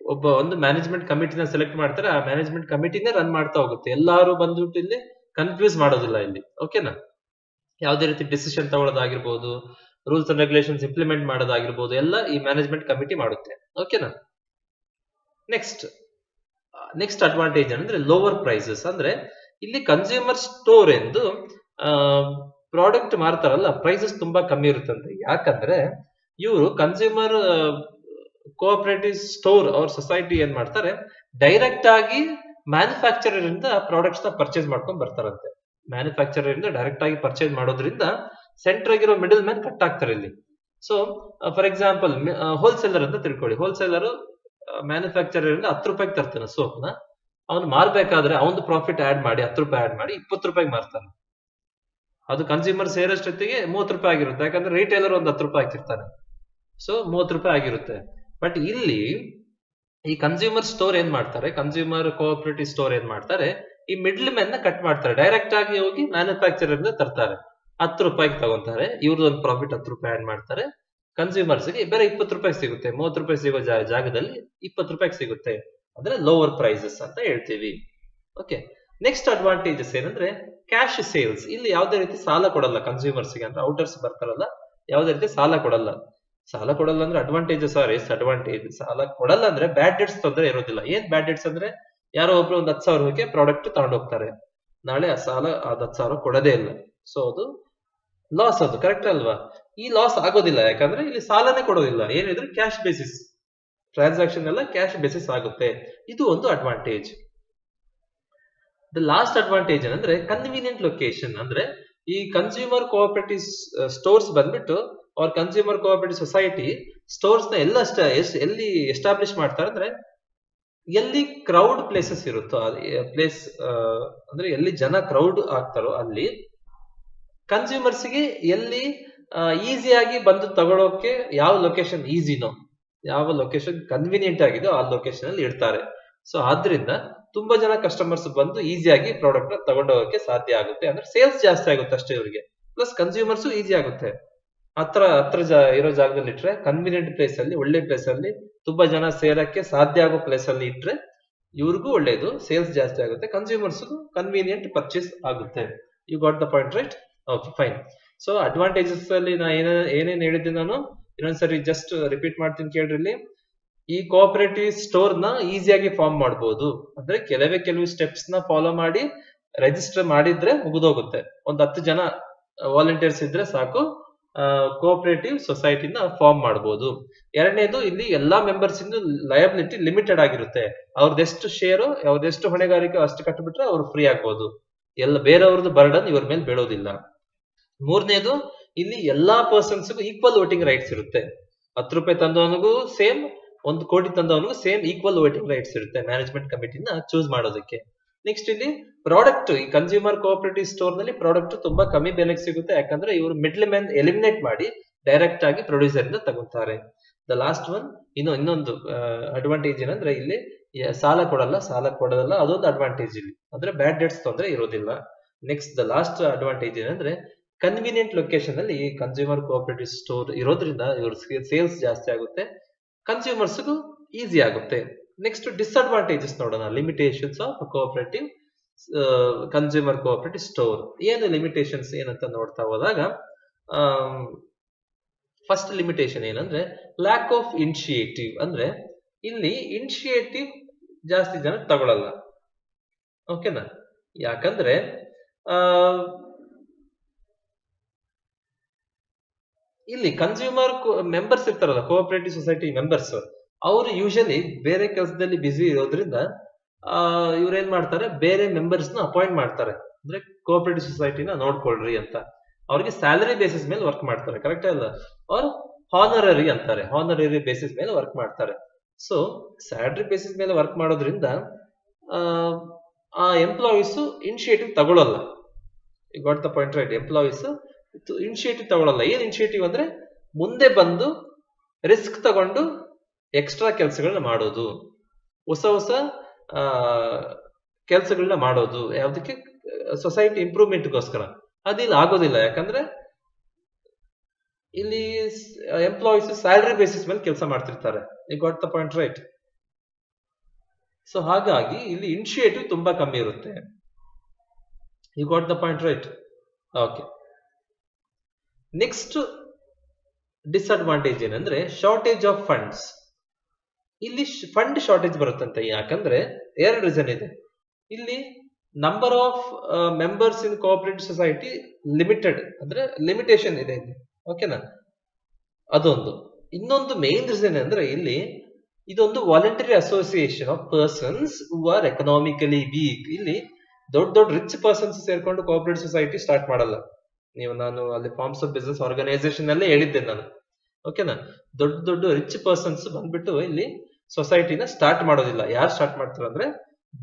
ಒಬ್ಬ ಒಂದು ಮ್ಯಾನೇಜ್ಮೆಂಟ್ ಕಮಿಟಿನ ಸೆಲೆಕ್ಟ್ ಮಾಡ್ತಾರೆ. ಆ ಮ್ಯಾನೇಜ್ಮೆಂಟ್ ಕಮಿಟಿನೇ ರನ್ ಮಾಡ್ತಾ ಹೋಗುತ್ತೆ. ಎಲ್ಲರೂ ಬಂದ್ಬಿಟ್ಟು ಇಲ್ಲಿ ಕನ್ಫ್ಯೂಸ್ ಮಾಡೋದಿಲ್ಲ ಇಲ್ಲಿ. ಓಕೆನಾ ಯಾವುದೇ ರೀತಿ ಡಿಸಿಷನ್ ತಗೊಳ್ಳೋದಾಗಿರ್ಬೋದು ರೂಲ್ಸ್ ಅಂಡ್ ರೆಗ್ಯುಲೇಷನ್ಸ್ ಇಂಪ್ಲಿಮೆಂಟ್ ಮಾಡೋದಾಗಿರ್ಬೋದು, ಎಲ್ಲ ಈ ಮ್ಯಾನೇಜ್ಮೆಂಟ್ ಕಮಿಟಿ ಮಾಡುತ್ತೆ. ಓಕೆನಾ ನೆಕ್ಸ್ಟ್ ನೆಕ್ಸ್ಟ್ ಅಡ್ವಾಂಟೇಜ್ ಅಂದ್ರೆ ಲೋವರ್ ಪ್ರೈಸಸ್ ಅಂದ್ರೆ ಇಲ್ಲಿ ಕನ್ಸ್ಯೂಮರ್ ಸ್ಟೋರ್ ಎಂದು ಪ್ರಾಡಕ್ಟ್ ಮಾರ್ತಾರಲ್ಲ ಪ್ರೈಸಸ್ ತುಂಬಾ ಕಮ್ಮಿ ಇರುತ್ತಂತೆ ಯಾಕಂದ್ರೆ ಇವರು ಕನ್ಸ್ಯೂಮರ್ ಕೋಆಪರೇಟಿವ್ ಸ್ಟೋರ್ ಅವ್ರ ಸೊಸೈಟಿ ಏನ್ ಮಾಡ್ತಾರೆ ಡೈರೆಕ್ಟ್ ಆಗಿ ಮ್ಯಾನುಫ್ಯಾಕ್ಚರರ್ ಇಂದ ಪ್ರಾಡಕ್ಟ್ಸ್ನ ಪರ್ಚೇಸ್ ಮಾಡ್ಕೊಂಡ್ ಬರ್ತಾರಂತೆ. ಮ್ಯಾನುಫ್ಯಾಕ್ಚರರ್ ಇಂದ ಡೈರೆಕ್ಟ್ ಆಗಿ ಪರ್ಚೇಸ್ ಮಾಡೋದ್ರಿಂದ ಸೆಂಟರ್ ಆಗಿರೋ ಮಿಡಲ್ ಮ್ಯಾನ್ ಕಟ್ ಆಗ್ತಾರೆ ಇಲ್ಲಿ. ಸೊ ಫಾರ್ ಎಕ್ಸಾಂಪಲ್ ಹೋಲ್ಸೇಲರ್ ಅಂತ ತಿಳ್ಕೊಳ್ಳಿ. ಹೋಲ್ಸೇಲರ್ ಮ್ಯಾನುಫ್ಯಾಕ್ಚರರ್ ಇಂದ ಹತ್ತು ರೂಪಾಯಿಗೆ ತರ್ತಾನೆ ಸೋಪ್ನ ಅವ್ನು ಮಾರ್ಬೇಕಾದ್ರೆ ಅವನು ಪ್ರಾಫಿಟ್ ಆಡ್ ಮಾಡಿ, ಹತ್ತು ರೂಪಾಯಿ ಆಡ್ ಮಾಡಿ, ಇಪ್ಪತ್ತು ರೂಪಾಯಿಗೆ ಮಾರ್ತಾನೆ. ಅದು ಕನ್ಸ್ಯೂಮರ್ ಸೇರಷ್ಟೊತ್ತಿಗೆ ಮೂವತ್ತು ರೂಪಾಯಿ ಆಗಿರುತ್ತೆ. ಯಾಕಂದ್ರೆ ರಿಟೇಲರ್ ಒಂದು ಹತ್ತು ರೂಪಾಯಿ ಹಾಕಿರ್ತಾನೆ. ಸೊ ಮೂವತ್ತು ರೂಪಾಯಿ ಆಗಿರುತ್ತೆ. ಬಟ್ ಇಲ್ಲಿ ಈ ಕನ್ಸ್ಯೂಮರ್ ಸ್ಟೋರ್ ಏನ್ ಮಾಡ್ತಾರೆ? ಕನ್ಸ್ಯೂಮರ್ ಕೋಆಪರೇಟಿವ್ ಸ್ಟೋರ್ ಏನ್ ಮಾಡ್ತಾರೆ? ಈ ಮಿಡ್ಲ್ ಮೆನ್ ಕಟ್ ಮಾಡ್ತಾರೆ. ಡೈರೆಕ್ಟ್ ಆಗಿ ಹೋಗಿ ಮ್ಯಾನುಫ್ಯಾಕ್ಚರ್ ಇಂದ ತರ್ತಾರೆ. ಹತ್ತು ರೂಪಾಯಿಗೆ ತಗೊಂತಾರೆ. ಇವ್ರದ್ದು ಒಂದು ಪ್ರಾಫಿಟ್ ಹತ್ತು ರೂಪಾಯಿ ಆಡ್ ಮಾಡ್ತಾರೆ. ಕನ್ಸ್ಯೂಮರ್ಸ್ಗೆ ಬೇರೆ ಇಪ್ಪತ್ತು ರೂಪಾಯಿ ಸಿಗುತ್ತೆ. ಮೂವತ್ತು ರೂಪಾಯಿ ಸಿಗೋ ಜಾಗದಲ್ಲಿ ಇಪ್ಪತ್ತು ರೂಪಾಯಿ ಸಿಗುತ್ತೆ. ಅಂದ್ರೆ ಲೋವರ್ ಪ್ರೈಸಸ್ ಅಂತ ಹೇಳ್ತೀವಿ. ಓಕೆ ನೆಕ್ಸ್ಟ್ ಅಡ್ವಾಂಟೇಜಸ್ ಏನಂದ್ರೆ ಕ್ಯಾಶ್ ಸೇಲ್ಸ್ ಇಲ್ಲಿ ಯಾವುದೇ ರೀತಿ ಸಾಲ ಕೊಡಲ್ಲ ಕನ್ಸ್ಯೂಮರ್ಸ್ಗೆ ಅಂದ್ರೆ ಔಟರ್ಸ್ ಬರ್ತಾರಲ್ಲ, ಯಾವುದೇ ರೀತಿ ಸಾಲ ಕೊಡಲ್ಲ. ಸಾಲ ಕೊಡಲ್ಲ ಅಂದ್ರೆ ಅಡ್ವಾಂಟೇಜಸ್ ಆರ್ ಅಡ್ವಾಂಟೇಜ್ ಸಾಲ ಕೊಡಲ್ಲ ಅಂದ್ರೆ ಬ್ಯಾಡ್ ಡೆಟ್ಸ್ ತೊಂದರೆ ಇರೋದಿಲ್ಲ. ಏನ್ ಬ್ಯಾಡ್ ಡೆಟ್ಸ್ ಅಂದ್ರೆ ಯಾರೋ ಒಬ್ರು ಒಂದ್ ಹತ್ತು ಸಾವಿರಕ್ಕೆ ಪ್ರಾಡಕ್ಟ್ ತಗೊಂಡು ಹೋಗ್ತಾರೆ. ನಾಳೆ ಆ ಸಾಲ ಆ ಹತ್ತು ಸಾವಿರ ಕೊಡದೇ ಇಲ್ಲ. ಸೊ ಅದು ಲಾಸ್ ಅದು ಕರೆಕ್ಟ್ ಅಲ್ವಾ? ಈ ಲಾಸ್ ಆಗೋದಿಲ್ಲ. ಯಾಕಂದ್ರೆ ಇಲ್ಲಿ ಸಾಲನೇ ಕೊಡೋದಿಲ್ಲ. ಏನಿದ್ರೆ ಕ್ಯಾಶ್ ಬೇಸಿಸ್ ಟ್ರಾನ್ಸಾಕ್ಷನ್ ಎಲ್ಲ ಕ್ಯಾಶ್ ಬೇಸಿಸ್ ಆಗುತ್ತೆ. ಇದು ಒಂದು ಅಡ್ವಾಂಟೇಜ್ ದ ಲಾಸ್ಟ್ ಅಡ್ವಾಂಟೇಜ್ ಏನಂದ್ರೆ ಕನ್ವೀನಿಯಂಟ್ ಲೊಕೇಶನ್ ಅಂದ್ರೆ ಈ ಕನ್ಸ್ಯೂಮರ್ ಕೋಆಪರೇಟಿವ್ ಸ್ಟೋರ್ಸ್ ಬಂದ್ಬಿಟ್ಟು ಅವ್ರ ಕನ್ಸ್ಯೂಮರ್ ಕೋಆಪರೇಟಿವ್ ಸೊಸೈಟಿ ಸ್ಟೋರ್ಸ್ನ ಎಲ್ಲ ಎಲ್ಲಿ ಎಸ್ಟಾಬ್ಲಿಷ್ ಮಾಡ್ತಾರೆ ಅಂದ್ರೆ ಎಲ್ಲಿ ಕ್ರೌಡ್ ಪ್ಲೇಸಸ್ ಇರುತ್ತೋ ಪ್ಲೇಸ್ ಅಂದ್ರೆ ಎಲ್ಲಿ ಜನ ಕ್ರೌಡ್ ಆಗ್ತಾರೋ ಅಲ್ಲಿ ಕನ್ಸ್ಯೂಮರ್ಸ್ಗೆ ಎಲ್ಲಿ ಈಸಿಯಾಗಿ ಬಂದು ತಗೊಳೋಕೆ ಯಾವ ಲೊಕೇಶನ್ ಈಸಿನೋ ಯಾವ ಲೊಕೇಶನ್ ಕನ್ವಿನಿಯೆಂಟ್ ಆಗಿದೋ ಆ ಲೊಕೇಶನ್ ಅಲ್ಲಿ ಇಡ್ತಾರೆ. ಸೊ ಆದ್ರಿಂದ ತುಂಬಾ ಜನ ಕಸ್ಟಮರ್ಸ್ ಬಂದು ಈಸಿಯಾಗಿ ಪ್ರಾಡಕ್ಟ್ನ ತಗೊಂಡೋಗಕ್ಕೆ ಸಾಧ್ಯ ಆಗುತ್ತೆ. ಅಂದ್ರೆ ಸೇಲ್ಸ್ ಜಾಸ್ತಿ ಆಗುತ್ತೆ ಅಷ್ಟೇ ಇವರಿಗೆ. ಪ್ಲಸ್ ಕನ್ಸ್ಯೂಮರ್ಸ್ ಈಸಿ ಆಗುತ್ತೆ. ಹತ್ರ ಹತ್ರ ಜ, ಇರೋ ಜಾಗದಲ್ಲಿ ಇಟ್ರೆ ಕನ್ವೀನಿಯಂಟ್ ಪ್ಲೇಸ್ ಅಲ್ಲಿ, ಒಳ್ಳೆ ಪ್ಲೇಸ್ ಅಲ್ಲಿ, ತುಂಬಾ ಜನ ಸೇರಕ್ಕೆ ಸಾಧ್ಯ ಆಗೋ ಪ್ಲೇಸ್ ಅಲ್ಲಿ ಇಟ್ರೆ, ಇವ್ರಿಗೂ ಒಳ್ಳೇದು ಸೇಲ್ಸ್ ಜಾಸ್ತಿ ಆಗುತ್ತೆ ಕನ್ಸ್ಯೂಮರ್ಸ್ ಕನ್ವೀನಿಯಂಟ್ ಪರ್ಚೇಸ್ ಆಗುತ್ತೆ. You got the point right okay fine so advantages ಅಲ್ಲಿ ನಾ ಏನ, ಏನೇನು ಹೇಳಿದ್ದೆ ನಾನು, ಇನ್ನೊಂದ್ಸರಿ ಜಸ್ಟ್ ರಿಪೀಟ್ ಮಾಡ್ತೀನಿ ಕೇಳ್ರಿ ಇಲ್ಲಿ. ಈ ಕೋಆಪರೇಟಿವ್ ಸ್ಟೋರ್ನ ಈಸಿಯಾಗಿ ಫಾರ್ಮ್ ಮಾಡಬಹುದು ಅಂದ್ರೆ ಕೆಲವೇ ಕೆಲವು ಸ್ಟೆಪ್ಸ್ನ ಫಾಲೋ ಮಾಡಿ ರಿಜಿಸ್ಟರ್ ಮಾಡಿದ್ರೆ ಮುಗಿದೋಗುತ್ತೆ. ಒಂದ್ ಹತ್ತು ಜನ ವಾಲಂಟಿಯರ್ಸ್ ಇದ್ರೆ ಸಾಕು. ಕೋಆಪರೇಟಿವ್ ಸೊಸೈಟಿನ ಫಾರ್ಮ್ ಮಾಡಬಹುದು ಎರಡನೇದು ಇಲ್ಲಿ ಎಲ್ಲಾ ಮೆಂಬರ್ಸ್ ಇಂದ ಲಯಬಿಲಿಟಿ ಲಿಮಿಟೆಡ್ ಆಗಿರುತ್ತೆ. ಅವ್ರದ್ದೆಷ್ಟು ಶೇರು ಅವ್ರದ್ದೆಷ್ಟು ಹೊಣೆಗಾರಿಕೆ ಅಷ್ಟು ಕಟ್ಟಿಬಿಟ್ರೆ ಅವ್ರು ಫ್ರೀ ಆಗ್ಬೋದು. ಎಲ್ಲ ಬೇರೆಯವ್ರದ್ದು ಬರ್ಡನ್ ಇವ್ರ ಮೇಲೆ ಬೀಳೋದಿಲ್ಲ. ಮೂರನೇದು ಇಲ್ಲಿ ಎಲ್ಲಾ ಪರ್ಸನ್ಸ್ಗೂ ಈಕ್ವಲ್ ವೋಟಿಂಗ್ ರೈಟ್ಸ್ ಇರುತ್ತೆ. ಹತ್ತು ರೂಪಾಯಿ ತಂದವನಿಗೂ ಸೇಮ್ ಒಂದು ಕೋಟಿ ತಂದವನಿಗೂ ಸೇಮ್ ಈಕ್ವಲ್ ವೋಟಿಂಗ್ ರೈಟ್ಸ್ ಇರುತ್ತೆ ಮ್ಯಾನೇಜ್ಮೆಂಟ್ ಕಮಿಟಿನ ಚೂಸ್ ಮಾಡೋದಕ್ಕೆ. ನೆಕ್ಸ್ಟ್ ಇಲ್ಲಿ ಪ್ರಾಡಕ್ಟ್ ಈ ಕನ್ಸ್ಯೂಮರ್ ಕೋಆಪರೇಟಿವ್ ಸ್ಟೋರ್ನಲ್ಲಿ ಪ್ರಾಡಕ್ಟ್ ತುಂಬಾ ಕಮ್ಮಿ ಬೆಲೆಗೆ ಸಿಗುತ್ತೆ. ಯಾಕಂದ್ರೆ ಇವರು ಮಿಡ್ಲ್ ಮ್ಯಾನ್ ಎಲಿಮಿನೇಟ್ ಮಾಡಿ ಡೈರೆಕ್ಟ್ ಆಗಿ ಪ್ರೊಡ್ಯೂಸರ್ ಇಂದ ತಗೊತಾರೆ ದ ಲಾಸ್ಟ್ ಒನ್ ಇನ್ನು ಇನ್ನೊಂದು ಅಡ್ವಾಂಟೇಜ್ ಏನಂದ್ರೆ ಇಲ್ಲಿ ಸಾಲ ಕೊಡಲ್ಲ, ಸಾಲ ಕೊಡೋದಲ್ಲ ಅದೊಂದು ಅಡ್ವಾಂಟೇಜ್ ಇಲ್ಲಿ. ಅಂದ್ರೆ ಬ್ಯಾಡ್ ಡೆಟ್ಸ್ ತೊಂದರೆ ಇರೋದಿಲ್ಲ. ನೆಕ್ಸ್ಟ್ ದ ಲಾಸ್ಟ್ ಅಡ್ವಾಂಟೇಜ್ ಏನಂದ್ರೆ ಕನ್ವೀನಿಯಂಟ್ ಲೊಕೇಶನ್ ಅಲ್ಲಿ ಕನ್ಸ್ಯೂಮರ್ ಕೋಆಪರೇಟಿವ್ ಸ್ಟೋರ್ ಇರೋದ್ರಿಂದ ಇವ್ರ ಸೇಲ್ಸ್ ಜಾಸ್ತಿ ಆಗುತ್ತೆ. ಕನ್ಸ್ಯೂಮರ್ಸ್ಗೂ ಈಸಿ ಆಗುತ್ತೆ. ನೆಕ್ಸ್ಟ್ ಡಿಸ್ಅಡ್ವಾಂಟೇಜಸ್ ನೋಡೋಣ. Limitations of cooperative consumer cooperative store ಏನು ಲಿಮಿಟೇಷನ್ಸ್ ಏನಂತ ನೋಡ್ತಾ ಹೋದಾಗ ಫಸ್ಟ್ ಲಿಮಿಟೇಷನ್ ಏನಂದ್ರೆ ಲ್ಯಾಕ್ ಆಫ್ ಇನಿಷಿಯೇಟಿವ್ ಅಂದ್ರೆ, ಇಲ್ಲಿ ಇನಿಷಿಯೇಟಿವ್ ಜಾಸ್ತಿ ಜನ ತಗೊಳಲ್ಲ. ಓಕೆನಾ ಯಾಕಂದ್ರೆ ಇಲ್ಲಿ ಕನ್ಸ್ಯೂಮರ್ ಮೆಂಬರ್ಸ್ ಇರ್ತಾರಲ್ಲ ಕೋಆಪರೇಟಿವ್ ಸೊಸೈಟಿ ಮೆಂಬರ್ಸ್ ಅವರು ಯೂಶಲಿ ಬೇರೆ ಕೆಲಸದಲ್ಲಿ ಬಿಸಿ ಇರೋದ್ರಿಂದ ಇವ್ರು ಏನ್ ಮಾಡ್ತಾರೆ? ಬೇರೆ ಮೆಂಬರ್ಸ್ನ ಅಪಾಯಿಂಟ್ ಮಾಡ್ತಾರೆ. ಅಂದ್ರೆ ಕೋಆಪರೇಟಿವ್ ಸೊಸೈಟಿನ ನೋಡ್ಕೊಳ್ರಿ ಅಂತ. ಅವ್ರಿಗೆ ಸ್ಯಾಲರಿ ಬೇಸಿಸ್ ಮೇಲೆ ವರ್ಕ್ ಮಾಡ್ತಾರೆ. ಕರೆಕ್ಟ್ ಅಲ್ಲ? ಅವ್ರು ಹಾನರರಿ ಅಂತಾರೆ. ಹಾನರರಿ ಬೇಸಿಸ್ ಮೇಲೆ ವರ್ಕ್ ಮಾಡ್ತಾರೆ. ಸೊ ಸ್ಯಾಲರಿ ಬೇಸಿಸ್ ಮೇಲೆ ವರ್ಕ್ ಮಾಡೋದ್ರಿಂದ, ಆ ಎಂಪ್ಲಾಯೀಸ್ ಇನಿಷಿಯೇಟಿವ್ ತಗೊಳ್ಳಲ್ಲ got the point right employees initiative ತಗೊಳ್ಳಲ್ಲ ಏನ್ ಇನಿಷಿಯೇಟಿವ್ ಅಂದ್ರೆ, ಮುಂದೆ ಬಂದು ರಿಸ್ಕ್ ತಗೊಂಡು ಎಕ್ಸ್ಟ್ರಾ ಕೆಲಸಗಳನ್ನ ಮಾಡೋದು. ಹೊಸ ಹೊಸ ಕೆಲಸಗಳನ್ನ ಮಾಡೋದು. ಯಾವುದಕ್ಕೆ, ಸೊಸೈಟಿ ಇಂಪ್ರೂವ್ಮೆಂಟ್ಗೋಸ್ಕರ. ಅದಿಲ್ಲ, ಆಗೋದಿಲ್ಲ. ಯಾಕಂದ್ರೆ, ಇಲ್ಲಿ ಎಂಪ್ಲಾಯೀಸ್ ಸ್ಯಾಲರಿ ಬೇಸಿಸ್ ಮೇಲೆ ಕೆಲಸ ಮಾಡ್ತಿರ್ತಾರೆ. ಈ got the point right so ಹಾಗಾಗಿ ಇಲ್ಲಿ ಇನಿಷಿಯೇಟಿವ್ ತುಂಬಾ ಕಮ್ಮಿ ಇರುತ್ತೆ. You got the point right okay next disadvantage ಏನಂದ್ರೆ ಶಾರ್ಟೇಜ್ ಆಫ್ ಫಂಡ್ಸ್ ಇಲ್ಲಿ ಫಂಡ್ ಶಾರ್ಟೇಜ್ ಬರುತ್ತಂತೆ, ಯಾಕಂದ್ರೆ ಎರಡು ರೀಸನ್ ಇದೆ. ಇಲ್ಲಿ number of members in cooperative society limited ಅಂದ್ರೆ ಲಿಮಿಟೇಷನ್ ಇದೆ ಇಲ್ಲಿ. ಓಕೆನಾ ಅದೊಂದು. ಇನ್ನೊಂದು ಮೇನ್ ರೀಸನ್ ಅಂದ್ರೆ ಇಲ್ಲಿ ಇದೊಂದು voluntary association of persons who are economically weak ಇಲ್ಲಿ ದೊಡ್ಡ ದೊಡ್ಡ ರಿಚ್ ಪರ್ಸನ್ಸ್ ಸೇರ್ಕೊಂಡು ಕೋಆಪರೇಟಿವ್ ಸೊಸೈಟಿ ಸ್ಟಾರ್ಟ್ ಮಾಡಲ್ಲ. ನೀವು ನಾನು ಅಲ್ಲಿ ಫಾರ್ಮ್ಸ್ ಆಫ್ ಬಿಸ್ನೆಸ್ ಆರ್ಗನೈಸೇಷನ್ ಅಲ್ಲೇ ಹೇಳಿದ್ದೆ ನಾನು. ಓಕೆನಾ ದೊಡ್ಡ ದೊಡ್ಡ ರಿಚ್ ಪರ್ಸನ್ಸ್ ಬಂದ್ಬಿಟ್ಟು ಇಲ್ಲಿ ಸೊಸೈಟಿನ ಸ್ಟಾರ್ಟ್ ಮಾಡೋದಿಲ್ಲ. ಯಾರು ಸ್ಟಾರ್ಟ್ ಮಾಡ್ತಾರೆ ಅಂದ್ರೆ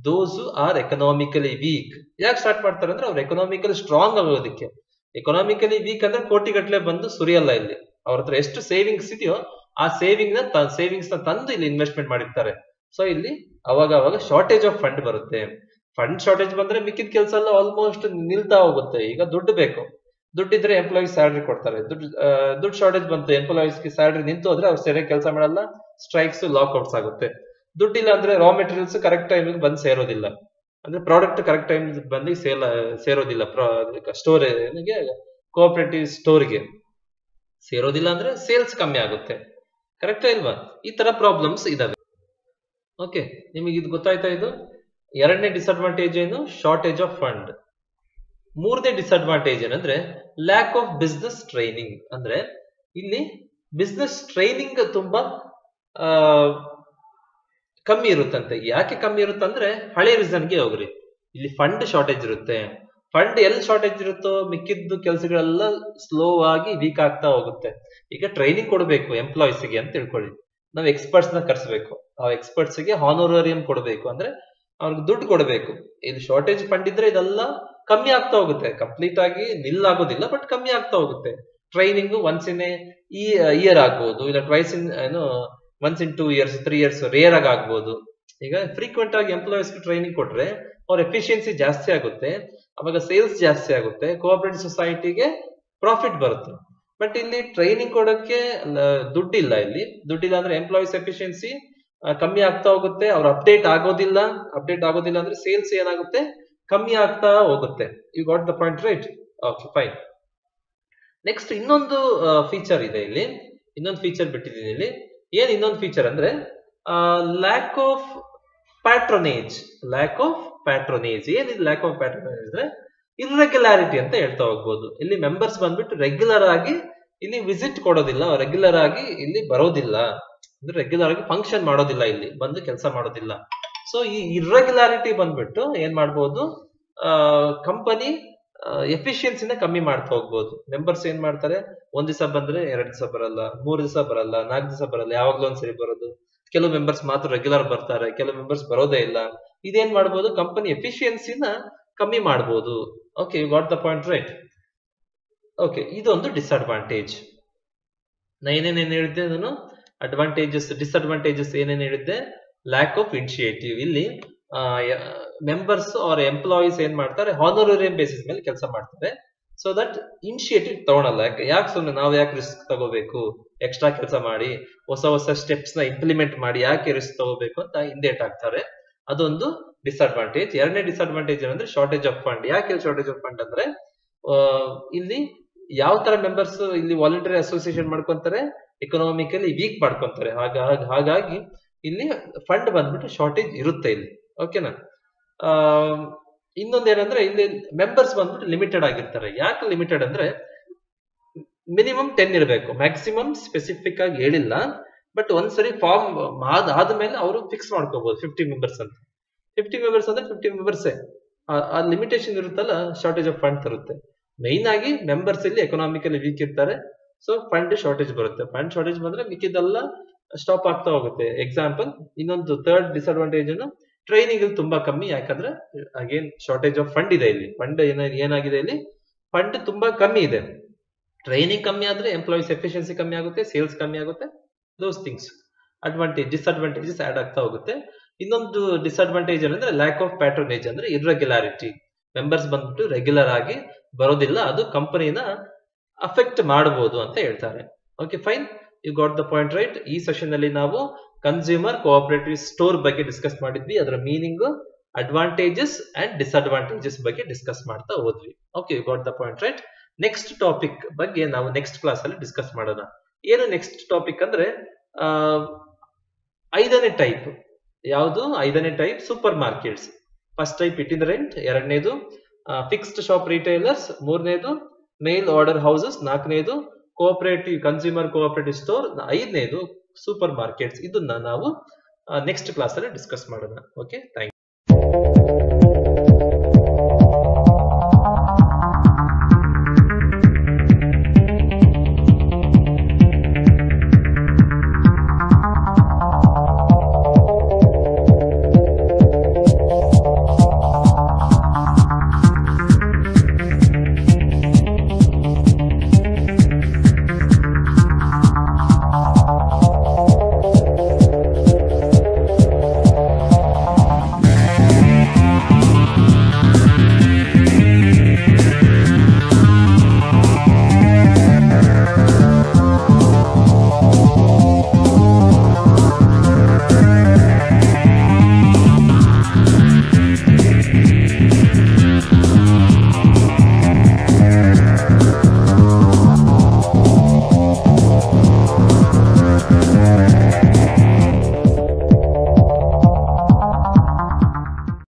ದೋಸ್ ಆರ್ ಎಕನಾಮಿಕಲಿ ವೀಕ್ ಯಾಕೆ ಸ್ಟಾರ್ಟ್ ಮಾಡ್ತಾರೆ ಅಂದ್ರೆ ಅವ್ರು ಎಕನಾಮಿಕಲಿ ಸ್ಟ್ರಾಂಗ್ ಆಗೋದಕ್ಕೆ. ಎಕನಾಮಿಕಲಿ ವೀಕ್ ಅಂದ್ರೆ ಕೋಟಿ ಗಟ್ಟಲೆ ಬಂದು ಸುರಿಯಲ್ಲ ಇಲ್ಲಿ. ಅವ್ರ ಹತ್ರ ಎಷ್ಟು ಸೇವಿಂಗ್ಸ್ ಇದೆಯೋ, ಆ ಸೇವಿಂಗ್ನ ಸೇವಿಂಗ್ಸ್ನ ತಂದು ಇಲ್ಲಿ ಇನ್ವೆಸ್ಟ್ಮೆಂಟ್ ಮಾಡಿರ್ತಾರೆ. ಸೊ ಇಲ್ಲಿ ಅವಾಗ ಅವಾಗ ಶಾರ್ಟೇಜ್ ಆಫ್ ಫಂಡ್ ಬರುತ್ತೆ. ಫಂಡ್ ಶಾರ್ಟೇಜ್ ಬಂದ್ರೆ ಮಿಕ್ಕಿದ ಕೆಲಸ ಎಲ್ಲ ಆಲ್ಮೋಸ್ಟ್ ನಿಲ್ತಾ ಹೋಗುತ್ತೆ. ಈಗ ದುಡ್ಡು ಬೇಕು. ದುಡ್ಡಿದ್ರೆ ಎಂಪ್ಲಾಯೀಸ್ ಸ್ಯಾಲ್ರಿ ಕೊಡ್ತಾರೆ. ದುಡ್ಡು ದುಡ್ಡು ಶಾರ್ಟೇಜ್ ಬಂತು ಎಂಪ್ಲಾಯೀಸ್ಗೆ ಸ್ಯಾಲ್ರಿ ನಿಂತು ಹೋದ್ರೆ ಅವ್ರು ಸರಿಯಾಗಿ ಕೆಲಸ ಮಾಡಲ್ಲ ಸ್ಟ್ರೈಕ್ಸ್ ಲಾಕ್ಔಟ್ಸ್ ಆಗುತ್ತೆ. ದುಡ್ಡಿಲ್ಲ ಅಂದ್ರೆ ರಾ ಮೆಟೀರಿಯಲ್ಸ್ ಕರೆಕ್ಟ್ ಟೈಮಿಗೆ ಬಂದು ಸೇರೋದಿಲ್ಲ. ಅಂದ್ರೆ ಪ್ರಾಡಕ್ಟ್ ಕರೆಕ್ಟ್ ಟೈಮ್ ಬಂದು ಸೇಲ್, ಸೇರೋದಿಲ್ಲ. ಸ್ಟೋರ್ ಕೋಆಪರೇಟಿವ್ ಸ್ಟೋರ್ಗೆ ಸೇರೋದಿಲ್ಲ ಅಂದ್ರೆ ಸೇಲ್ಸ್ ಕಮ್ಮಿ ಆಗುತ್ತೆ. ಕರೆಕ್ಟ್ ಇಲ್ವಾ? ಈ ತರ ಪ್ರಾಬ್ಲಮ್ಸ್ ಇದಾವೆ. ಓಕೆ ನಿಮಗೆ ಇದು ಗೊತ್ತಾಯ್ತಾ ಇದು? ಎರಡನೇ ಡಿಸ್ಅಡ್ವಾಂಟೇಜ್ ಏನು? ಶಾರ್ಟೇಜ್ ಆಫ್ ಫಂಡ್ ಮೂರನೇ ಡಿಸ್ಅಡ್ವಾಂಟೇಜ್ ಏನಂದ್ರೆ ಲ್ಯಾಕ್ ಆಫ್ ಬಿಸ್ನೆಸ್ ಟ್ರೈನಿಂಗ್ ಅಂದ್ರೆ, ಇಲ್ಲಿ ಬಿಸ್ನೆಸ್ ಟ್ರೈನಿಂಗ್ ತುಂಬಾ ಕಮ್ಮಿ ಇರುತ್ತಂತೆ. ಯಾಕೆ ಕಮ್ಮಿ ಇರುತ್ತಂದ್ರೆ, ಹಳೆ ರೀಸನ್ಗೆ ಹೋಗ್ರಿ. ಇಲ್ಲಿ ಫಂಡ್ ಶಾರ್ಟೇಜ್ ಇರುತ್ತೆ. ಫಂಡ್ ಎಲ್ಲಿ ಶಾರ್ಟೇಜ್ ಇರುತ್ತೋ, ಮಿಕ್ಕಿದ್ದು ಕೆಲಸಗಳೆಲ್ಲ ಸ್ಲೋ ಆಗಿ ವೀಕ್ ಆಗ್ತಾ ಹೋಗುತ್ತೆ. ಈಗ ಟ್ರೈನಿಂಗ್ ಕೊಡಬೇಕು ಎಂಪ್ಲಾಯೀಸ್ಗೆ ಅಂತ ತಿಳ್ಕೊಳ್ಳಿ. ನಾವು ಎಕ್ಸ್ಪರ್ಟ್ಸ್ನ ಕರ್ಸ್ಬೇಕು. ಆ ಎಕ್ಸ್ಪರ್ಟ್ಸ್ಗೆ ಕೊಡಬೇಕು. ಅಂದ್ರೆ, ಅವ್ರಿಗೆ ದುಡ್ಡು ಕೊಡಬೇಕು. ಇದು ಶಾರ್ಟೇಜ್ ಫಂಡ್ ಇದ್ರೆ ಇದೆಲ್ಲ ಕಮ್ಮಿ ಆಗ್ತಾ ಹೋಗುತ್ತೆ. ಕಂಪ್ಲೀಟ್ ಆಗಿ ನಿಲ್ ಆಗೋದಿಲ್ಲ ಬಟ್ ಕಮ್ಮಿ ಆಗ್ತಾ ಹೋಗುತ್ತೆ. ಟ್ರೈನಿಂಗ್ ಒನ್ಸ್ ಇನ್ ಈ ಇಯರ್ ಆಗ್ಬೋದು, ಇಲ್ಲ ಟ್ವೈಸ್ ಇನ್ ಏನು once in two years three years rare ಆಗಿ ಆಗ್ಬೋದು. ಈಗ ಫ್ರೀಕ್ವೆಂಟ್ ಆಗಿ ಎಂಪ್ಲಾಯೀಸ್ ಟ್ರೈನಿಂಗ್ ಕೊಟ್ರೆ ಅವ್ರ ಎಫಿಷಿಯನ್ಸಿ ಜಾಸ್ತಿ ಆಗುತ್ತೆ. ಅವಾಗ ಸೇಲ್ಸ್ ಜಾಸ್ತಿ ಆಗುತ್ತೆ. ಕೋಆಪರೇಟಿವ್ ಸೊಸೈಟಿಗೆ ಪ್ರಾಫಿಟ್ ಬರುತ್ತೆ. ಬಟ್ ಇಲ್ಲಿ ಟ್ರೈನಿಂಗ್ ಕೊಡೋಕೆ ದುಡ್ಡಿಲ್ಲ ಇಲ್ಲಿ. ದುಡ್ಡಿಲ್ಲ ಅಂದ್ರೆ ಎಂಪ್ಲಾಯೀಸ್ ಎಫಿಷಿಯನ್ಸಿ ಕಮ್ಮಿ ಆಗ್ತಾ ಹೋಗುತ್ತೆ. ಅವ್ರ ಅಪ್ಡೇಟ್ ಆಗೋದಿಲ್ಲ. ಅಪ್ಡೇಟ್ ಆಗೋದಿಲ್ಲ ಅಂದ್ರೆ ಸೇಲ್ಸ್ ಏನಾಗುತ್ತೆ? ಕಮ್ಮಿ ಆಗ್ತಾ ಹೋಗುತ್ತೆ. You got the point right okay fine next ಇನ್ನೊಂದು ಫೀಚರ್ ಇದೆ ಇಲ್ಲಿ. ಇನ್ನೊಂದು ಫೀಚರ್ ಬಿಟ್ಟಿದ್ದೀನಿ ಇಲ್ಲಿ. ಏನ್ ಇನ್ನೊಂದು ಫೀಚರ್ ಅಂದ್ರೆ lack of patronage lack of patronage ಏನಿದೆ ಲ್ಯಾಕ್ ಆಫ್ ಪ್ಯಾಟ್ರೋನೇಜ್ ಅಂದ್ರೆ ಇರ್ರೆಗ್ಯುಲಾರಿಟಿ ಅಂತ ಹೇಳ್ತಾ ಹೋಗ್ಬೋದು. ಇಲ್ಲಿ ಮೆಂಬರ್ಸ್ ಬಂದ್ಬಿಟ್ಟು ರೆಗ್ಯುಲರ್ ಆಗಿ ಇಲ್ಲಿ ವಿಸಿಟ್ ಕೊಡೋದಿಲ್ಲ ರೆಗ್ಯುಲರ್ ಆಗಿ ಇಲ್ಲಿ ಬರೋದಿಲ್ಲ. ಅಂದ್ರೆ ರೆಗ್ಯುಲರ್ ಆಗಿ ಫಂಕ್ಷನ್ ಮಾಡೋದಿಲ್ಲ ಇಲ್ಲಿ. ಬಂದು ಕೆಲಸ ಮಾಡೋದಿಲ್ಲ. ಸೊ ಈ ಇರ್ರೆಗ್ಯುಲಾರಿಟಿ ಬಂದ್ಬಿಟ್ಟು ಏನ್ ಮಾಡ್ಬೋದು? ಕಂಪನಿ ಎಫಿಷಿಯನ್ಸಿನ ಕಮ್ಮಿ ಮಾಡ್ತಾ ಹೋಗ್ಬೋದು. ಮೆಂಬರ್ಸ್ ಏನ್ ಮಾಡ್ತಾರೆ? ಒಂದ್ ದಿವಸ ಬಂದ್ರೆ ಎರಡ್ ದಿವಸ ಬರಲ್ಲ, ಮೂರ್ ದಿವಸ ಬರಲ್ಲ, ನಾಲ್ಕು ದಿವಸ ಬರಲ್ಲ, ಯಾವಾಗ್ಲೂ ಒಂದ್ಸರಿ ಬರೋದು. ಕೆಲವು ಮೆಂಬರ್ಸ್ ಮಾತ್ರ ರೆಗ್ಯುಲರ್ ಬರ್ತಾರೆ, ಕೆಲವು ಮೆಂಬರ್ಸ್ ಬರೋದೇ ಇಲ್ಲ. ಇದೇನ್ ಮಾಡ್ಬೋದು? ಕಂಪನಿ ಎಫಿಷಿಯನ್ಸಿನ ಕಮ್ಮಿ ಮಾಡ್ಬೋದು. Okay you got the point right okay ಇದೊಂದು ಡಿಸ್ಅಡ್ವಾಂಟೇಜ್ ನಾ ಏನೇನೇನು ಹೇಳಿದ್ದೆ ನಾನು ಅಡ್ವಾಂಟೇಜಸ್ ಡಿಸ್ಅಡ್ವಾಂಟೇಜಸ್ ಏನೇನು ಹೇಳಿದ್ದೆ? ಲ್ಯಾಕ್ ಆಫ್ ಇನಿಷಿಯೇಟಿವ್ ಇಲ್ಲಿ ಮೆಂಬರ್ಸ್ ಆರ್ ಎಂಪ್ಲಾಯೀಸ್ ಏನ್ ಮಾಡ್ತಾರೆ? ಹಾನೋರೇರಿಯಂ ಬೇಸಿಸ್ ಮೇಲೆ ಕೆಲಸ ಮಾಡ್ತಾರೆ. ಸೊ ದಟ್ ಇನಿಷಿಯೇಟಿವ್ ತಗೊಳಲ್ಲ. ಯಾಕೆ ಯಾಕೆ ಸುಮ್ಮನೆ ನಾವು ಯಾಕೆ ರಿಸ್ಕ್ ತಗೋಬೇಕು? ಎಕ್ಸ್ಟ್ರಾ ಕೆಲಸ ಮಾಡಿ, ಹೊಸ ಹೊಸ ಸ್ಟೆಪ್ಸ್ನ ಇಂಪ್ಲಿಮೆಂಟ್ ಮಾಡಿ ಯಾಕೆ ರಿಸ್ಕ್ ತಗೋಬೇಕು ಅಂತ ಹಿಂದೇಟ್ ಆಗ್ತಾರೆ. ಅದೊಂದು ಡಿಸ್ಅಡ್ವಾಂಟೇಜ್ ಎರಡನೇ ಡಿಸ್ಅಡ್ವಾಂಟೇಜ್ ಏನಂದ್ರೆ ಶಾರ್ಟೇಜ್ ಆಫ್ ಫಂಡ್ ಯಾಕೆ ಶಾರ್ಟೇಜ್ ಆಫ್ ಫಂಡ್ ಅಂದ್ರೆ ಇಲ್ಲಿ ಯಾವ ತರ ಮೆಂಬರ್ಸ್ ಇಲ್ಲಿ ವಾಲಂಟರಿ ಅಸೋಸಿಯೇಷನ್ ಮಾಡ್ಕೊಂತಾರೆ? ಎಕನಾಮಿಕಲಿ ವೀಕ್ ಮಾಡ್ಕೊಂತಾರೆ. ಹಾಗಾಗಿ ಇಲ್ಲಿ ಫಂಡ್ ಬಂದ್ಬಿಟ್ಟು ಶಾರ್ಟೇಜ್ ಇರುತ್ತೆ ಇಲ್ಲಿ. ಓಕೆನಾ ಇನ್ನೊಂದೇನಂದ್ರೆ ಇಲ್ಲಿ ಮೆಂಬರ್ಸ್ ಬಂದ್ಬಿಟ್ಟು ಲಿಮಿಟೆಡ್ ಆಗಿರ್ತಾರೆ. ಯಾಕೆ ಲಿಮಿಟೆಡ್ ಅಂದ್ರೆ ಮಿನಿಮಮ್ ಟೆನ್ ಇರಬೇಕು. ಮ್ಯಾಕ್ಸಿಮಮ್ ಸ್ಪೆಸಿಫಿಕ್ ಆಗಿ ಹೇಳಿಲ್ಲ. ಬಟ್ ಒಂದ್ಸರಿ ಫಾರ್ಮ್ ಆದ್ಮೇಲೆ ಅವರು ಫಿಕ್ಸ್ ಮಾಡ್ಕೋಬಹುದು ಫಿಫ್ಟಿ ಮೆಂಬರ್ಸ್ ಅಂತ. ಫಿಫ್ಟಿ ಮೆಂಬರ್ಸ್ ಅಂದ್ರೆ ಫಿಫ್ಟಿ ಮೆಂಬರ್ಸೇ ಆ ಲಿಮಿಟೇಷನ್ ಇರುತ್ತಲ್ಲ ಶಾರ್ಟೇಜ್ ಆಫ್ ಫಂಡ್ ತರುತ್ತೆ ಮೈನ್ ಆಗಿ ಮೆಂಬರ್ಸ್ ಇಲ್ಲಿ ಎಕನಾಮಿಕಲಿ ವೀಕ್ ಇರ್ತಾರೆ. ಸೊ ಫಂಡ್ ಶಾರ್ಟೇಜ್ ಬರುತ್ತೆ. ಫಂಡ್ ಶಾರ್ಟೇಜ್ ಬಂದ್ರೆ ಮಿಕ್ಕಿದೆಲ್ಲ ಸ್ಟಾಪ್ ಆಗ್ತಾ ಹೋಗುತ್ತೆ. ಎಕ್ಸಾಂಪಲ್ ಇನ್ನೊಂದು ಥರ್ಡ್ ಡಿಸ್ಅಡ್ವಾಂಟೇಜ್ ಅನ್ನು ಟ್ರೈನಿಂಗ್ ತುಂಬಾ ಕಮ್ಮಿ. ಯಾಕಂದ್ರೆ ಅಗೇನ್ ಶಾರ್ಟೇಜ್ ಆಫ್ ಫಂಡ್ ಇದೆ ಇಲ್ಲಿ. ಫಂಡ್ ಏನಾಗಿದೆ ಇಲ್ಲಿ? ಫಂಡ್ ತುಂಬಾ ಕಮ್ಮಿ ಇದೆ. ಟ್ರೈನಿಂಗ್ ಕಮ್ಮಿ ಆದ್ರೆ ಎಂಪ್ಲಾಯೀಸ್ ಎಫಿಷಿಯನ್ಸಿ ಕಮ್ಮಿ ಆಗುತ್ತೆ ಸೇಲ್ಸ್ ಕಮ್ಮಿ ಆಗುತ್ತೆ those things advantage disadvantages add ಆಗ್ತಾ ಹೋಗುತ್ತೆ. ಇನ್ನೊಂದು ಡಿಸ್ಅಡ್ವಾಂಟೇಜ್ ಏನಂದ್ರೆ ಲ್ಯಾಕ್ ಆಫ್ ಪ್ಯಾಟ್ರೋನೇಜ್ ಅಂದ್ರೆ ಇರ್ರೆಗ್ಯುಲಾರಿಟಿ ಮೆಂಬರ್ಸ್ ಬಂದ್ಬಿಟ್ಟು ರೆಗ್ಯುಲರ್ ಆಗಿ ಬರೋದಿಲ್ಲ. ಅದು ಕಂಪನಿನ ಅಫೆಕ್ಟ್ ಮಾಡಬಹುದು ಅಂತ ಹೇಳ್ತಾರೆ. Okay fine you got the point right ಈ ಸೆಷನ್ ಅಲ್ಲಿ ನಾವು ಕನ್ಸ್ಯೂಮರ್ ಕೋಆಪರೇಟಿವ್ ಸ್ಟೋರ್ ಬಗ್ಗೆ ಡಿಸ್ಕಸ್ ಮಾಡಿದ್ವಿ. ಅದರ ಮೀನಿಂಗ್ ಅಡ್ವಾಂಟೇಜಸ್ ಅಂಡ್ ಡಿಸ್ಅಡ್ವಾಂಟೇಜಸ್ ಬಗ್ಗೆ ಡಿಸ್ಕಸ್ ಮಾಡ್ತಾ ಹೋದ್ವಿ. Okay you got the point right next topic ಬಗ್ಗೆ ನಾವು ನೆಕ್ಸ್ಟ್ ಕ್ಲಾಸ್ ಅಲ್ಲಿ ಡಿಸ್ಕಸ್ ಮಾಡೋಣ. ಏನು ನೆಕ್ಸ್ಟ್ ಟಾಪಿಕ್ ಅಂದ್ರೆ ಐದನೇ ಟೈಪ್ ಯಾವುದು? ಐದನೇ type super markets first type it in rent ಎರಡನೇದು ಫಿಕ್ಸ್ಡ್ ಶಾಪ್ ರಿಟೈಲರ್ಸ್ ಮೂರನೇದು ಮೇಲ್ ಆರ್ಡರ್ ಹೌಸಸ್ ನಾಲ್ಕನೇದು ಕೋಆಪರೇಟಿವ್ ಕನ್ಸ್ಯೂಮರ್ ಕೋಆಪರೇಟಿವ್ ಸ್ಟೋರ್ ಐದನೇದು ಸೂಪರ್ ಮಾರ್ಕೆಟ್ಸ್ ಇದನ್ನ ನಾವು ನೆಕ್ಸ್ಟ್ ಕ್ಲಾಸ್ ಅಲ್ಲಿ ಡಿಸ್ಕಸ್ ಮಾಡೋಣ. Okay thank you